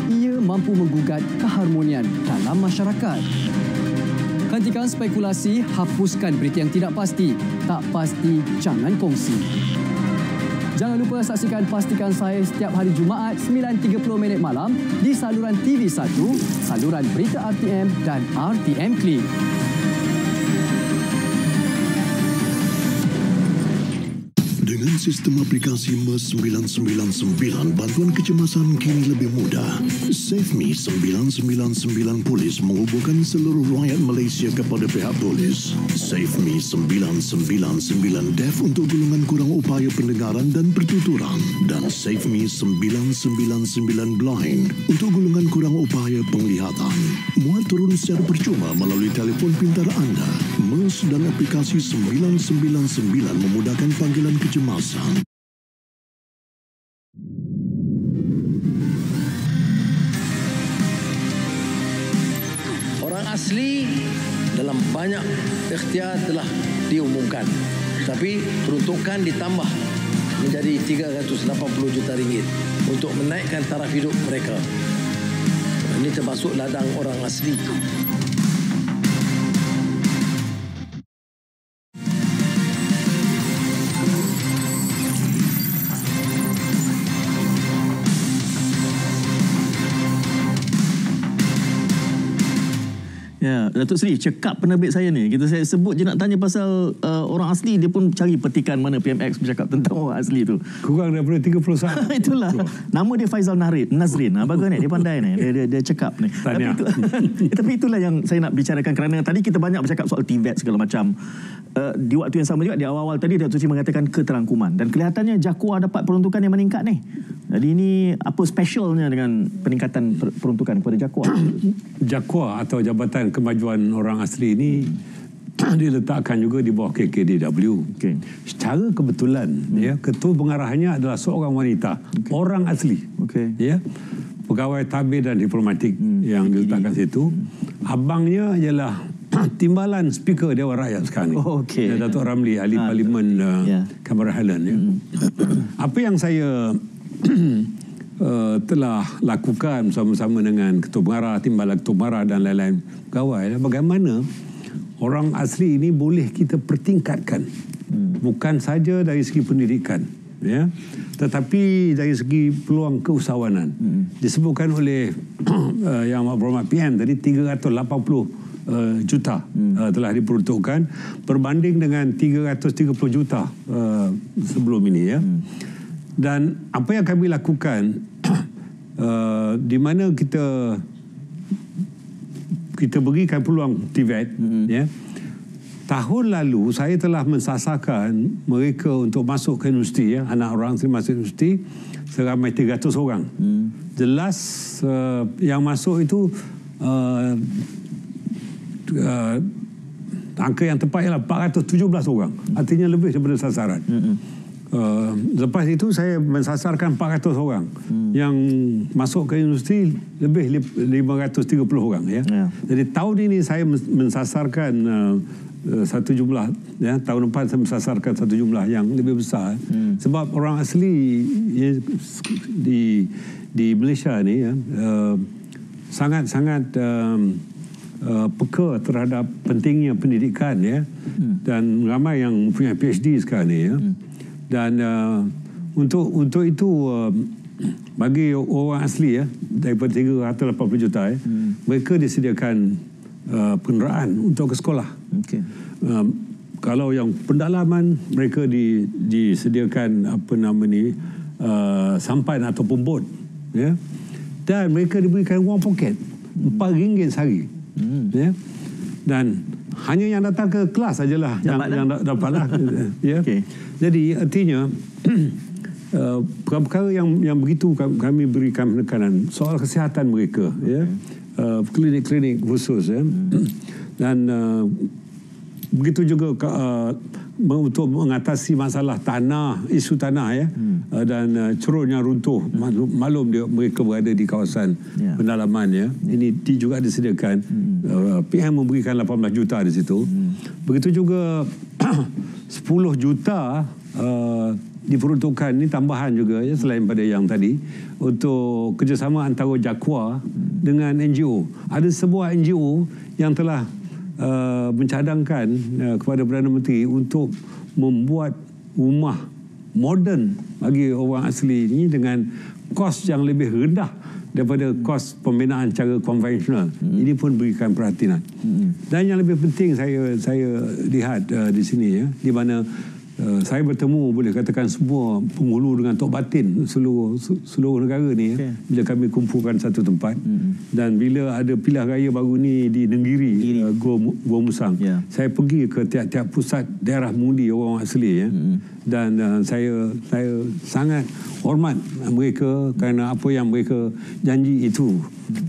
Ia mampu menggugat keharmonian dalam masyarakat. Hentikan spekulasi, hapuskan berita yang tidak pasti. Tak pasti, jangan kongsi. Jangan lupa saksikan Pastikan Saya setiap hari Jumaat 9.30 minit malam di saluran TV1, saluran berita RTM dan RTM Klik. Sistem aplikasi MES 999 bantuan kecemasan kini lebih mudah. SafeMe 999 Polis menghubungkan seluruh rakyat Malaysia kepada pihak polis. SafeMe 999 Deaf untuk golongan kurang upaya pendengaran dan pertuturan dan SafeMe 999 Blind untuk golongan kurang upaya penglihatan. Muat turun secara percuma melalui telefon pintar anda. MES dan aplikasi 999 memudahkan panggilan kecemasan. Orang asli dalam banyak ikhtiar telah diumumkan. Tapi peruntukan ditambah menjadi 380 juta ringgit untuk menaikkan taraf hidup mereka. Ini termasuk ladang orang asli. Yeah. Datuk Seri, cekap penerbit saya ni. Kita saya sebut je nak tanya pasal uh, orang asli, dia pun cari petikan mana PMX bercakap tentang orang asli tu. Kurang daripada 30 saat. *laughs* Itulah. Nama dia Faizal Nahrid, Nazrin. Ha, bagus ni, dia pandai ni. Dia, dia, dia cekap ni. Tapi, itu, *laughs* tapi itulah yang saya nak bicarakan kerana tadi kita banyak bercakap soal TVET segala macam. Uh, di waktu yang sama juga, di awal-awal tadi Datuk Seri mengatakan keterangkuman. Dan kelihatannya Jakua dapat peruntukan yang meningkat ni. Jadi ini apa specialnya dengan peningkatan per- peruntukan kepada Jakua? *coughs* Jakwa atau Jabatan Kemajuan Orang Asli ini diletakkan juga di bawah KKDW. Okay. Secara kebetulan ya ketua pengarahannya adalah seorang wanita, orang asli. Okey. Ya. Pegawai tabir dan diplomatik yang diletakkan situ. Abangnya ialah *clears throat* timbalan speaker Dewan Rakyat sekarang ni. Oh, okey. Ya, Datuk Ramli ahli Ah, parlimen uh, Ya. Cameron Highland ya. *clears throat* Apa yang saya *clears throat* uh, telah lakukan bersama-sama dengan ketua pengarah, timbalan ketua pengarah dan lain-lain pegawai adalah bagaimana orang asli ini boleh kita pertingkatkan. Bukan saja dari segi pendidikan, ya. Tetapi dari segi peluang keusahawanan. Disebutkan oleh uh, *clears throat* yang berhormat PM tadi 380 uh, juta uh, telah diperuntukkan berbanding dengan 330 juta uh, sebelum ini ya. Dan apa yang kami lakukan *clears throat* uh, di mana kita kita berikan peluang TVET ya. Tahun lalu saya telah mensasarkan mereka untuk masuk ke universiti ya, anak orang yang masuk universiti seramai 300 orang. The last uh, yang masuk itu uh, uh, angka yang tepat ialah 417 orang. Artinya lebih daripada sasaran. Uh, lepas itu saya mensasarkan 400 orang hmm. yang masuk ke universiti lebih li- 530 orang ya. Ya. Jadi tahun ini saya mens- mensasarkan uh, uh, satu jumlah ya tahun depan saya mensasarkan satu jumlah yang lebih besar hmm. sebab orang asli ya, di di Malaysia ni ya uh, sangat sangat um, uh, peka terhadap pentingnya pendidikan ya hmm. dan ramai yang punya PhD sekarang ni ya hmm. Dan uh, untuk untuk itu uh, bagi orang asli ya daripada 380 juta ya hmm. mereka disediakan uh, kenderaan untuk ke sekolah Okey. um, kalau yang pendalaman mereka di, disediakan apa nama ni uh, sampan ataupun bot ya dan mereka diberikan wang poket empat ringgit sehari hmm. ya dan hanya yang datang ke kelas sajalah yang yang da- dapatlah. *laughs* Ya. Okey. jadi artinya *clears throat* uh, perkara-perkara yang yang begitu kami, berikan penekanan soal kesihatan mereka ya. Uh, klinik-klinik khusus ya. Dan uh, begitu juga uh, untuk mengatasi masalah tanah isu tanah ya. Hmm. uh, dan uh, curun yang runtuh maklum, maklum dia mereka berada di kawasan Ya. pendalaman ya. Ini di, juga disediakan. Hmm. uh, PM memberikan 18 juta di situ. Hmm. begitu juga *clears throat* 10 juta uh, diperuntukkan ini tambahan juga ya selain pada yang tadi untuk kerjasama antara Jakwa dengan NGO ada sebuah NGO yang telah uh, mencadangkan uh, kepada Perdana Menteri untuk membuat rumah moden bagi orang asli ini dengan kos yang lebih rendah daripada kos pembinaan cara konvensional. Hmm. Ini pun berikan perhatian. Hmm. Dan yang lebih penting saya saya lihat uh, di sini ya, di mana uh, saya bertemu boleh katakan semua penghulu dengan tok batin seluruh seluruh negara ni okay. bila kami kumpulkan satu tempat hmm. dan bila ada pilihan raya baru ni di Nenggiri uh, Gua, Gua Musang yeah. saya pergi ke tiap-tiap pusat daerah mundi orang asli ya hmm. dan uh, saya saya sangat hormat mereka kerana apa yang mereka janji itu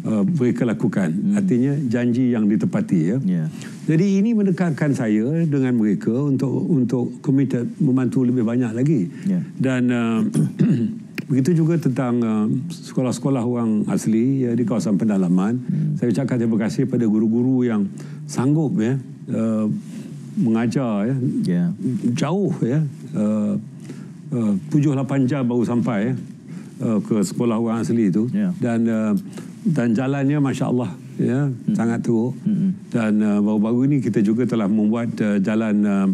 uh, mereka lakukan hmm. artinya janji yang ditepati ya yeah. Jadi ini mendekatkan saya dengan mereka untuk untuk komited membantu lebih banyak lagi yeah. dan uh, *clears throat* begitu juga tentang uh, sekolah-sekolah orang asli ya di kawasan pendalaman hmm. saya ucapkan terima kasih pada guru-guru yang sanggup ya uh, mengajar ya yeah. jauh ya uh, uh, 7-8 jam baru sampai ya, uh, ke sekolah orang asli itu yeah. dan uh, dan jalannya masya Allah ya hmm. sangat teruk hmm. dan uh, baru-baru ini kita juga telah membuat uh, jalan uh,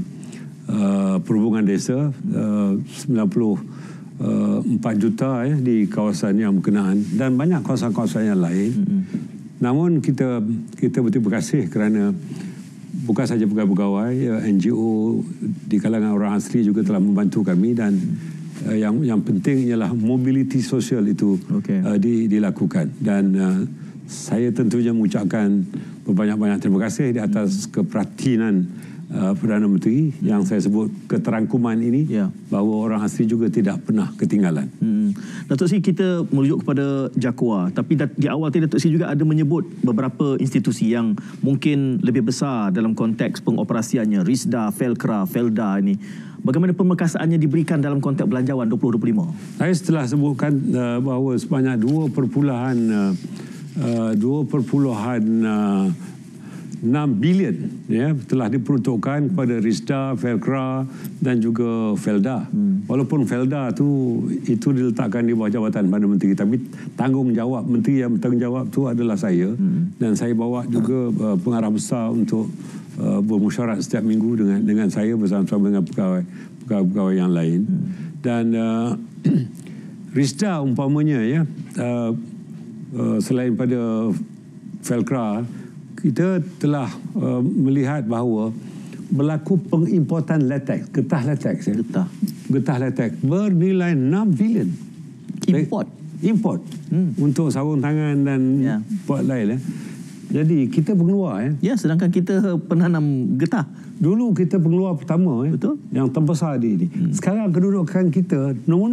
uh, perhubungan desa uh, 90 uh, 4 juta ya di kawasan yang berkenaan dan banyak kawasan-kawasan yang lain hmm. namun kita kita berterima kasih kerana bukan saja pegawai-pegawai ya, NGO di kalangan orang asli juga telah membantu kami dan uh, yang yang penting ialah mobility sosial itu okay. uh, di, dilakukan dan uh, saya tentunya mengucapkan berbanyak-banyak terima kasih di atas keperhatian uh, Perdana Menteri hmm. yang saya sebut keterangkuman ini ya. bahawa orang asli juga tidak pernah ketinggalan. Hmm. Datuk Sri kita merujuk kepada Jakwa tapi di awal tadi Datuk Sri juga ada menyebut beberapa institusi yang mungkin lebih besar dalam konteks pengoperasiannya RISDA, Felkra, Felda ini. Bagaimana pemekasaannya diberikan dalam konteks belanjawan 2025? Saya setelah sebutkan uh, bahawa sebanyak 2 perpuluhan uh, 2 perpuluhan uh, 6 bilion ya telah diperuntukkan kepada Rizda, Felkra dan juga Felda. Hmm. Walaupun Felda tu itu diletakkan di bawah jawatan Perdana Menteri tapi tanggungjawab menteri yang bertanggungjawab tu adalah saya hmm. dan saya bawa juga uh, pengarah besar untuk uh, bermusyarat setiap minggu dengan dengan saya bersama-sama dengan pegawai pegawai yang lain. Hmm. Dan uh, *clears throat* Rizda umpamanya ya uh, uh, selain pada Felkra kita telah uh, melihat bahawa berlaku pengimportan latex, getah latex ya. Getah. Getah latex bernilai 6 bilion. Import. Import. Hmm. Untuk sarung tangan dan ya. buat lain ya. Jadi kita pengeluar ya. Ya, sedangkan kita penanam getah. Dulu kita pengeluar pertama ya. Betul. Yang terbesar di ini. Hmm. Sekarang kedudukan kita nombor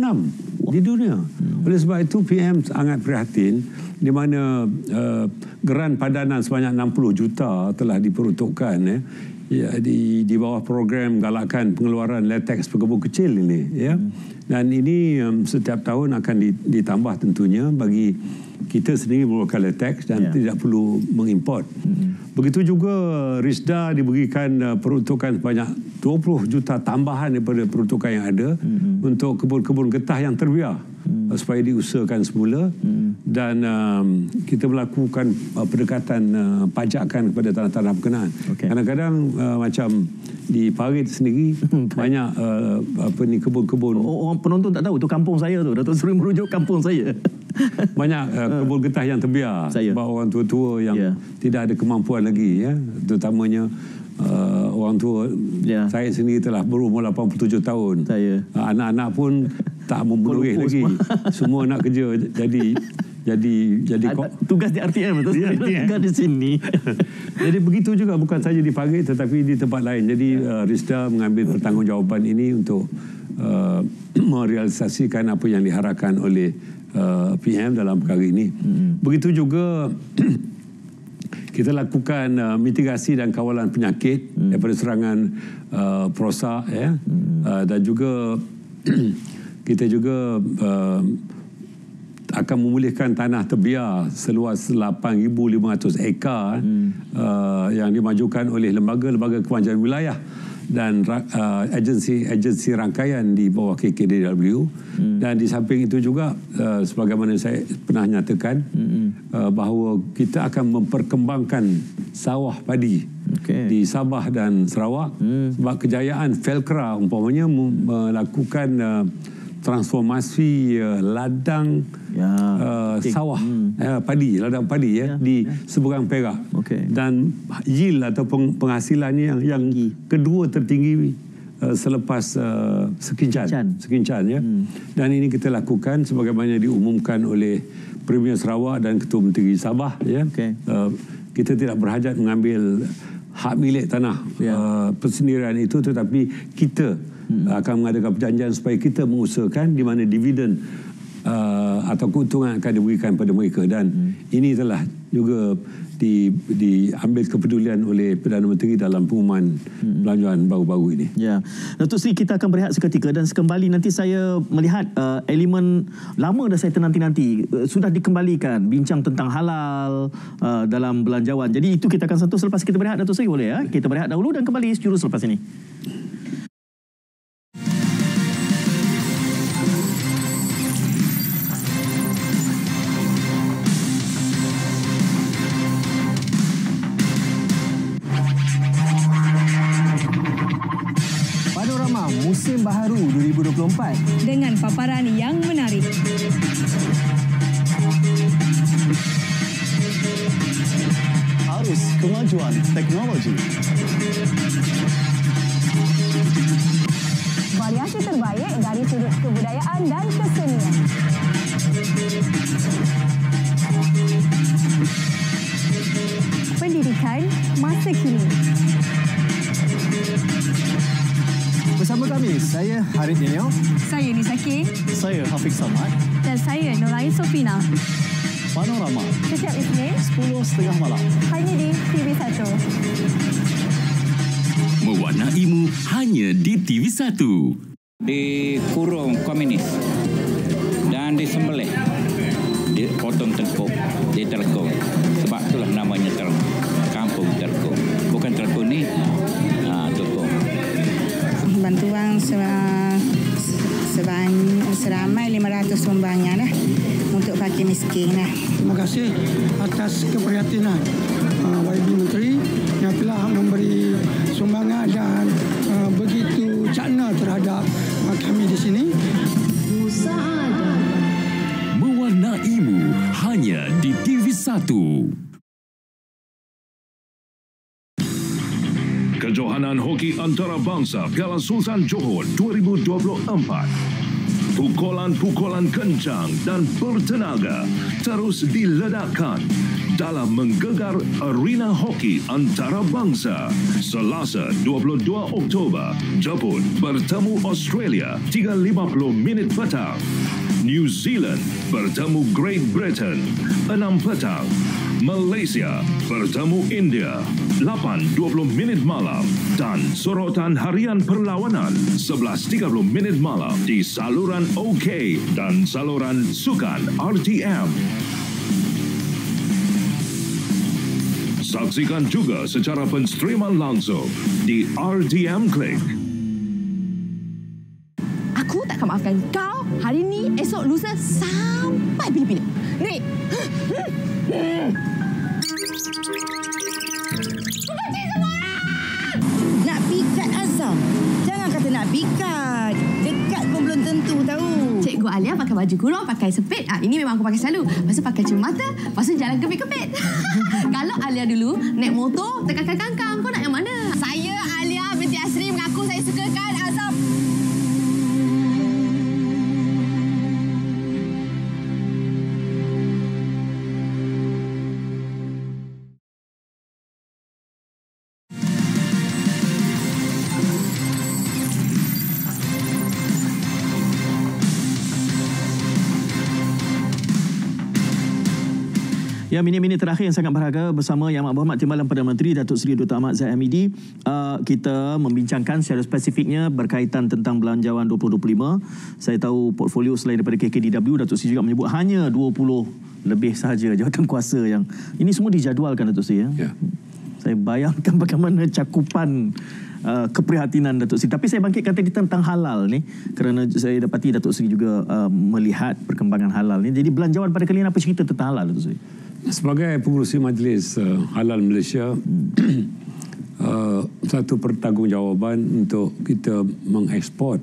6 di dunia. Hmm. Oleh sebab itu PM sangat prihatin di mana uh, geran padanan sebanyak 60 juta telah diperuntukkan ya, ya di di bawah program galakan pengeluaran latex pekebun kecil ini ya dan ini um, setiap tahun akan ditambah tentunya bagi kita sendiri memerlukan latex dan yeah. tidak perlu mengimport. Mm-hmm. Begitu juga RISDA diberikan uh, peruntukan sebanyak 20 juta tambahan daripada peruntukan yang ada mm-hmm. untuk kebun-kebun getah yang terbiar mm-hmm. supaya diusahakan semula mm-hmm. dan um, kita melakukan uh, pendekatan uh, pajakan kepada tanah-tanah berkenaan. Okay. Kadang-kadang uh, macam di Parit sendiri *laughs* banyak uh, apa ni kebun-kebun. Orang penonton tak tahu tu kampung saya tu. Datuk Seri merujuk kampung saya. *laughs* *laughs* banyak uh, kebun getah yang terbiar. Saya. sebab orang tua-tua yang yeah. tidak ada kemampuan lagi ya. Terutamanya uh, orang tua yeah. saya sendiri telah berumur 87 tahun. Saya. Uh, anak-anak pun tak memenuhi lagi. semua. *laughs* semua nak kerja jadi jadi jadi Ada, tugas di RTM betul? Ya, *laughs* tugas di sini. Jadi begitu juga bukan saja di Pagi tetapi di tempat lain. Jadi uh, Rizda mengambil pertanggungjawaban ini untuk uh, *clears throat* merealisasikan apa yang diharapkan oleh uh, PM dalam perkara ini. Hmm. Begitu juga *clears throat* kita lakukan uh, mitigasi dan kawalan penyakit hmm. daripada serangan uh, prosa ya hmm. uh, dan juga *clears throat* kita juga uh, akan memulihkan tanah terbiar seluas 8,500 ekar hmm. uh, yang dimajukan oleh lembaga-lembaga kemanjangan wilayah dan uh, agensi-agensi rangkaian di bawah KKDW hmm. dan di samping itu juga uh, sebagaimana saya pernah nyatakan hmm. uh, bahawa kita akan memperkembangkan sawah padi okay. di Sabah dan Sarawak hmm. sebab kejayaan Felkra umpamanya melakukan uh, transformasi uh, ladang ya, uh, sawah hmm. uh, padi ladang padi ya, ya di ya. seberang Perak okay. dan yield atau penghasilannya yang, yang kedua tertinggi uh, selepas uh, sekincan sekincan ya hmm. dan ini kita lakukan sebagaimana diumumkan oleh Premier Sarawak dan Ketua Menteri Sabah ya okay. uh, kita tidak berhajat mengambil hak milik tanah yeah. uh, persendirian itu tetapi kita hmm. akan mengadakan perjanjian supaya kita mengusahakan di mana dividen uh, atau keuntungan akan diberikan pada mereka dan hmm. ini telah juga di diambil kepedulian oleh Perdana Menteri dalam pengumuman hmm. belanjawan baru-baru ini. Ya. Datuk Seri kita akan berehat seketika dan sekembali nanti saya melihat uh, elemen lama dah saya tenanti-nanti uh, sudah dikembalikan bincang tentang halal uh, dalam belanjawan. Jadi itu kita akan sentuh selepas kita berehat Datuk Seri boleh ya? Kita berehat dahulu dan kembali sejurus selepas ini. Musim baharu 2024 dengan paparan yang menarik. Arus kemajuan teknologi. Variasi terbaik dari sudut kebudayaan dan kesenian. Pendidikan masa kini. Saya Harid Daniel. Saya Nisaki. Saya Hafiz Samad. Dan saya Nolain Sofina. Panorama. Setiap Isnin. 10.30 malam. Hanya di TV1. Mewarnaimu hanya di TV1. Di kurung komunis dan disembelih dipotong tengkuk di miskin lah. Terima kasih atas keprihatinan uh, YB Menteri yang telah memberi sumbangan dan uh, begitu cakna terhadap uh, kami di sini. Mewarnaimu hanya di TV1. Kejohanan Hoki Antarabangsa Piala Sultan Johor 2024. Pukulan-pukulan kencang dan bertenaga terus diledakkan dalam menggegar arena hoki antarabangsa. Selasa 22 Oktober, Jepun bertemu Australia 3.50 minit petang. New Zealand bertemu Great Britain 6 petang. Malaysia bertemu India 8.20 minit malam dan sorotan harian perlawanan 11.30 minit malam di saluran OK dan saluran Sukan RTM. Saksikan juga secara penstreaman langsung di RTM Click. Maafkan kau hari ini, esok, lusa sampai pilih-pilih. Nik! Nak pikat Azam. Jangan kata nak pikat. Dekat pun belum tentu tahu. Cikgu Alia pakai baju kurung, pakai sepit. Ah, ini memang aku pakai selalu. Lepas pakai cermata, lepas tu jalan kepit-kepit. *laughs* Kalau Alia dulu naik motor, tekankan kangkang. Kau nak yang mana? Saya Alia binti Asri mengaku saya sukakan Azam. Ya, minit-minit terakhir yang sangat berharga bersama Yang Amat Berhormat Timbalan Perdana Menteri Datuk Seri Dr. Ahmad Zaid Hamidi. Uh, kita membincangkan secara spesifiknya berkaitan tentang belanjawan 2025. Saya tahu portfolio selain daripada KKDW, Datuk Seri juga menyebut hanya 20 lebih sahaja jawatan kuasa yang... Ini semua dijadualkan Datuk Seri. Ya? ya. Saya bayangkan bagaimana cakupan uh, keprihatinan Datuk Seri. Tapi saya bangkitkan tadi tentang halal ni kerana saya dapati Datuk Seri juga uh, melihat perkembangan halal ni. Jadi belanjawan pada kali ini apa cerita tentang halal Datuk Seri? Sebagai pengurusi Majlis uh, Halal Malaysia, uh, *clears throat* satu pertanggungjawaban untuk kita mengeksport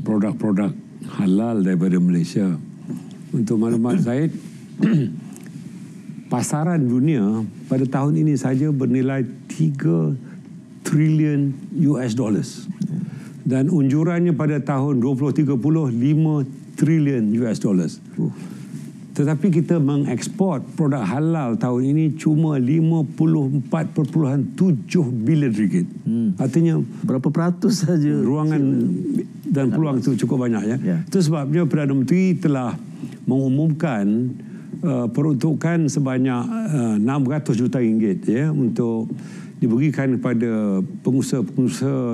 produk-produk halal daripada Malaysia. Untuk maklumat *clears throat* Zaid, *clears throat* pasaran dunia pada tahun ini saja bernilai 3 trilion US dollars. dan unjurannya pada tahun 2030 5 trilion US dollars. Uh. Tetapi kita mengekspor produk halal tahun ini cuma 54.7 bilion ringgit. Hmm. Artinya berapa peratus saja ruangan dan peluang itu cukup banyak ya. ya. Itu sebabnya Perdana Menteri telah mengumumkan uh, peruntukan sebanyak uh, 600 juta ringgit ya untuk diberikan kepada pengusaha-pengusaha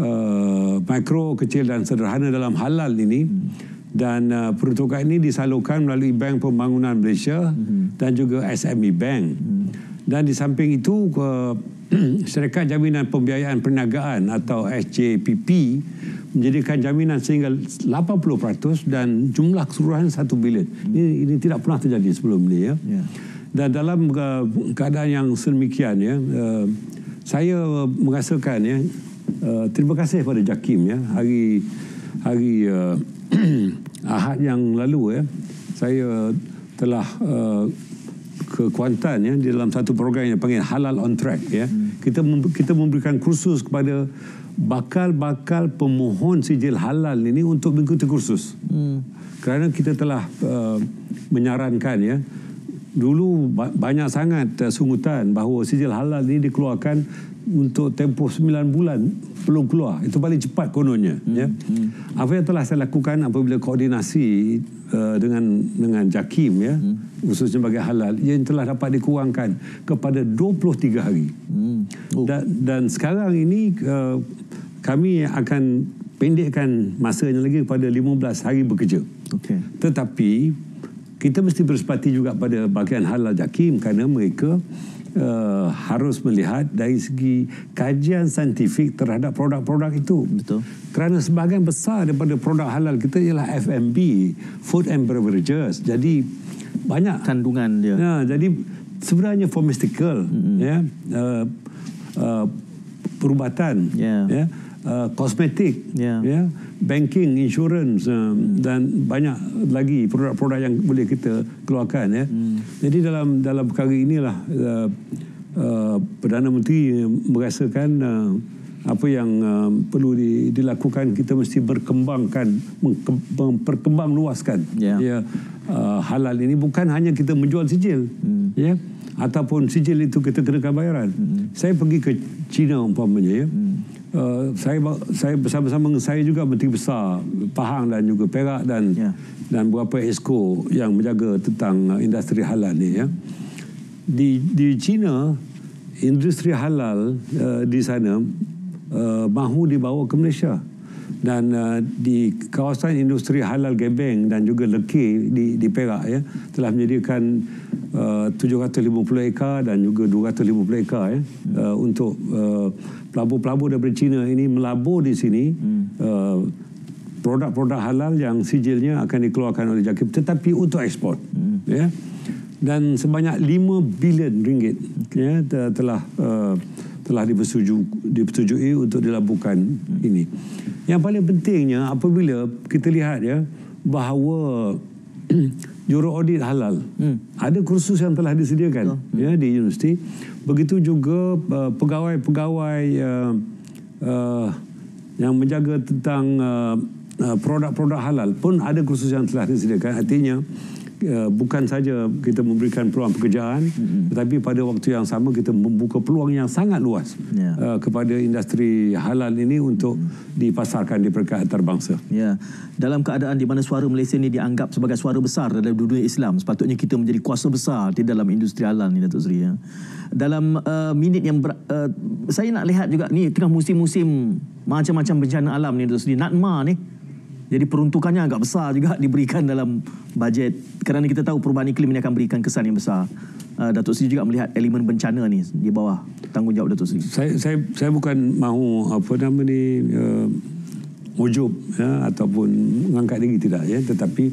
uh, mikro, kecil dan sederhana dalam halal ini. Hmm dan uh, peruntukan ini disalurkan melalui Bank Pembangunan Malaysia mm-hmm. dan juga SME Bank. Mm. Dan di samping itu uh, *clears throat* Syarikat Jaminan Pembiayaan Perniagaan atau SJPP menjadikan jaminan sehingga 80% dan jumlah keseluruhan 1 bilion. Mm. Ini, ini tidak pernah terjadi sebelum ini ya. Yeah. Dan dalam uh, keadaan yang sedemikian ya, uh, saya merasakan ya, uh, terima kasih kepada Jakim ya hari hari uh, *clears throat* Ahad yang lalu ya saya telah uh, ke Kuantan ya di dalam satu program yang panggil Halal on Track ya hmm. kita kita memberikan kursus kepada bakal-bakal pemohon sijil halal ini untuk mengikuti kursus hmm. kerana kita telah uh, menyarankan ya dulu banyak sangat uh, sungutan bahawa sijil halal ini dikeluarkan untuk tempoh 9 bulan belum keluar itu paling cepat kononnya hmm. ya hmm. apa yang telah saya lakukan apabila koordinasi uh, dengan dengan JAKIM ya hmm. khususnya bagi halal yang telah dapat dikurangkan kepada 23 hari hmm. oh. dan, dan sekarang ini uh, kami akan pendekkan masanya lagi kepada 15 hari bekerja okay. tetapi kita mesti bersepati juga pada bahagian halal JAKIM kerana mereka uh, harus melihat dari segi kajian saintifik terhadap produk-produk itu. Betul. Kerana sebahagian besar daripada produk halal kita ialah F&B, food and beverages. Jadi banyak kandungan dia. Ya, jadi sebenarnya pharmaceutical mm-hmm. ya. Uh, uh, perubatan yeah. ya uh, kosmetik yeah. ya banking insurance uh, mm. dan banyak lagi produk-produk yang boleh kita keluarkan ya mm. jadi dalam dalam perkara inilah uh, uh, perdana menteri merasakan uh, apa yang uh, perlu di, dilakukan kita mesti berkembangkan memperkembang luaskan yeah. ya uh, halal ini bukan hanya kita menjual sijil mm. ya ataupun sijil itu kita kenakan bayaran mm. saya pergi ke China umpamanya ya mm uh, saya saya bersama-sama dengan saya juga menteri besar Pahang dan juga Perak dan yeah. dan beberapa esko yang menjaga tentang uh, industri halal ni ya. Di di China industri halal uh, di sana uh, mahu dibawa ke Malaysia dan uh, di kawasan industri halal Gebeng dan juga Lekir di di Perak ya telah menyediakan uh, 750 ekar dan juga 250 ekar ya uh, untuk uh, pelabur-pelabur daripada China ini melabur di sini hmm. uh, produk-produk halal yang sijilnya akan dikeluarkan oleh JAKIM tetapi untuk ekspor hmm. ya dan sebanyak 5 bilion ringgit ya telah uh, telah dipersetujui untuk dilabuhkan hmm. ini yang paling pentingnya apabila kita lihat ya bahawa juru audit halal. Hmm. Ada kursus yang telah disediakan hmm. ya di universiti. Begitu juga uh, pegawai-pegawai uh, uh, yang menjaga tentang uh, uh, produk-produk halal pun ada kursus yang telah disediakan. Artinya Uh, bukan saja kita memberikan peluang pekerjaan mm-hmm. tetapi pada waktu yang sama kita membuka peluang yang sangat luas yeah. uh, kepada industri halal ini untuk mm. dipasarkan di peringkat antarabangsa. Ya. Yeah. Dalam keadaan di mana suara Malaysia ini dianggap sebagai suara besar dalam dunia Islam, sepatutnya kita menjadi kuasa besar di dalam industri halal ni Datuk Seri ya. Dalam uh, minit yang ber, uh, saya nak lihat juga ni tengah musim-musim macam-macam bencana alam ni Datuk Seri. Natma ni jadi peruntukannya agak besar juga *laughs* diberikan dalam bajet kerana kita tahu perubahan iklim ini akan berikan kesan yang besar. Uh, Datuk Seri juga melihat elemen bencana ni di bawah tanggungjawab Datuk Seri. Saya saya saya bukan mahu apa nama ni uh, ujub ya ataupun mengangkat diri tidak ya tetapi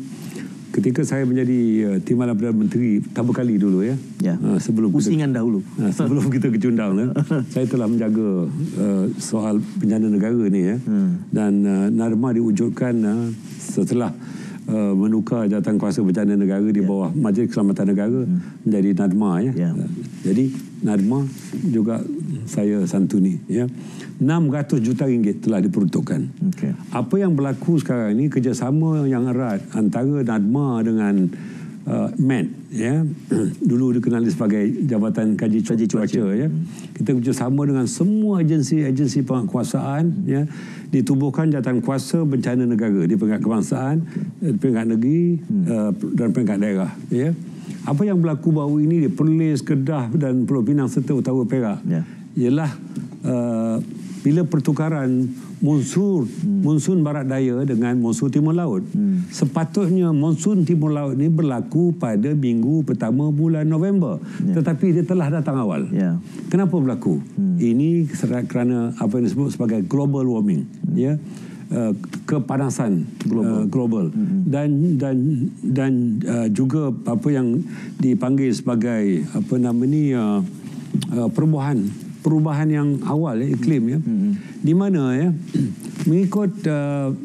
ketika saya menjadi uh, timbalan Perdana Menteri pertama kali dulu ya. Ya. Uh, sebelum pusingan kita, dahulu. Uh, sebelum *laughs* kita ke Cundang ya, *laughs* saya telah menjaga uh, soal bencana negara ni ya. Hmm. Dan uh, Narma diwujudkan uh, setelah uh, menukar jawatan kuasa bencana negara di bawah Majlis Keselamatan Negara menjadi NADMA ya. Ya. Uh, Jadi NADMA juga saya santuni ya. 600 juta ringgit telah diperuntukkan. Okey. Apa yang berlaku sekarang ini kerjasama yang erat antara NADMA dengan uh, MET ya. *clears throat* Dulu dikenali sebagai Jabatan Kaji Cuaca, Cuaca ya. Kita kerjasama dengan semua agensi-agensi penguasaan ya ditubuhkan jawatan kuasa bencana negara di peringkat kebangsaan, eh, di peringkat negeri uh, dan peringkat daerah ya. Apa yang berlaku baru ini di Perlis, Kedah dan Pulau Pinang serta Utara Perak Ya. Ialah uh, bila pertukaran monsun hmm. monsun barat daya dengan monsun timur laut. Hmm. Sepatutnya monsun timur laut ini berlaku pada minggu pertama bulan November. Ya. Tetapi dia telah datang awal. Ya. Kenapa berlaku? Hmm. Ini kerana apa yang disebut sebagai global warming, hmm. ya. Uh, kepanasan global, uh, global. Mm-hmm. dan dan dan uh, juga apa yang dipanggil sebagai apa nama ni uh, uh, perubahan perubahan yang awal ya, iklim ya mm-hmm. di mana ya *clears throat* mengikut uh,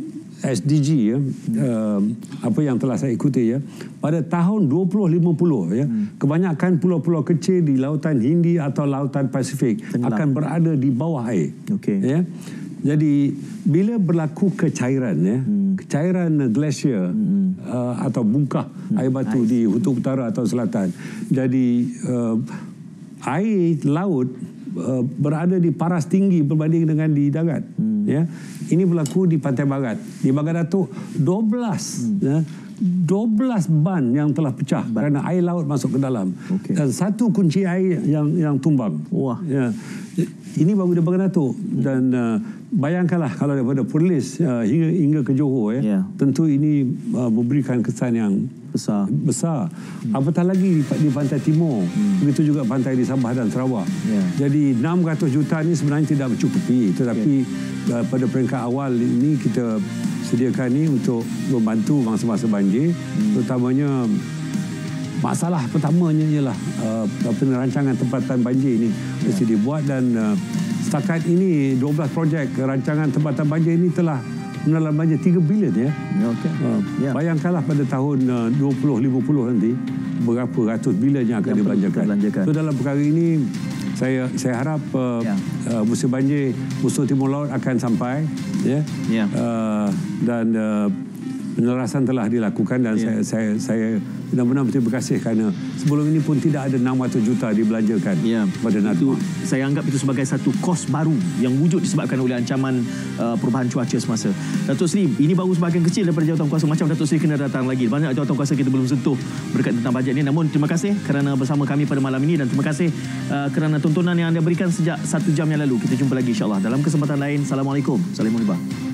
SDG ya uh, apa yang telah saya ikuti ya pada tahun 2050 ya hmm. kebanyakan pulau-pulau kecil di lautan Hindi atau lautan Pasifik Tenggelam. akan berada di bawah air Okey. ya jadi bila berlaku kecairan ya hmm. kecairan glacier hmm. uh, atau bungkah hmm. air batu di kutub utara atau selatan jadi uh, air laut uh, berada di paras tinggi berbanding dengan di darat hmm. ya ini berlaku di pantai barat di Bagat Datuk 12 hmm. ya 12 ban yang telah pecah ban. kerana air laut masuk ke dalam okay. dan satu kunci air yang yang tumbang wah ya ini baru Bagat Datuk dan uh, bayangkanlah kalau daripada Perlis uh, hingga hingga ke Johor ya Yeah. tentu ini uh, memberikan kesan yang besar besar hmm. apatah lagi di, di pantai timur hmm. begitu juga pantai di Sabah dan Sarawak Ya. jadi 600 juta ini sebenarnya tidak mencukupi tetapi uh, pada peringkat awal ini kita sediakan ini untuk membantu masa-masa banjir hmm. terutamanya masalah pertamanya ialah uh, penerancangan tempatan banjir ini mesti dibuat dan uh, setakat ini 12 projek rancangan tempatan banjir ini telah menelan banjir 3 bilion ya. Okey. Uh, Ya. Bayangkanlah pada tahun uh, 2050 nanti berapa ratus bilion yang akan Yang dibelanjakan. dibelanjakan. So dalam perkara ini saya saya harap uh, Ya. uh, musim banjir musuh timur laut akan sampai ya. Ya. Uh, dan uh, penjelasan telah dilakukan dan Ya. saya saya saya benar-benar berterima kasih kerana sebelum ini pun tidak ada 600 juta dibelanjakan Ya, pada itu NADMA. saya anggap itu sebagai satu kos baru yang wujud disebabkan oleh ancaman uh, perubahan cuaca semasa. Datuk Seri, ini baru sebahagian kecil daripada jawatan kuasa macam Datuk Seri kena datang lagi. Banyak jawatan kuasa kita belum sentuh berkait tentang bajet ini. Namun terima kasih kerana bersama kami pada malam ini dan terima kasih uh, kerana tontonan yang anda berikan sejak satu jam yang lalu. Kita jumpa lagi insyaAllah dalam kesempatan lain. Assalamualaikum. Salam Mulibah.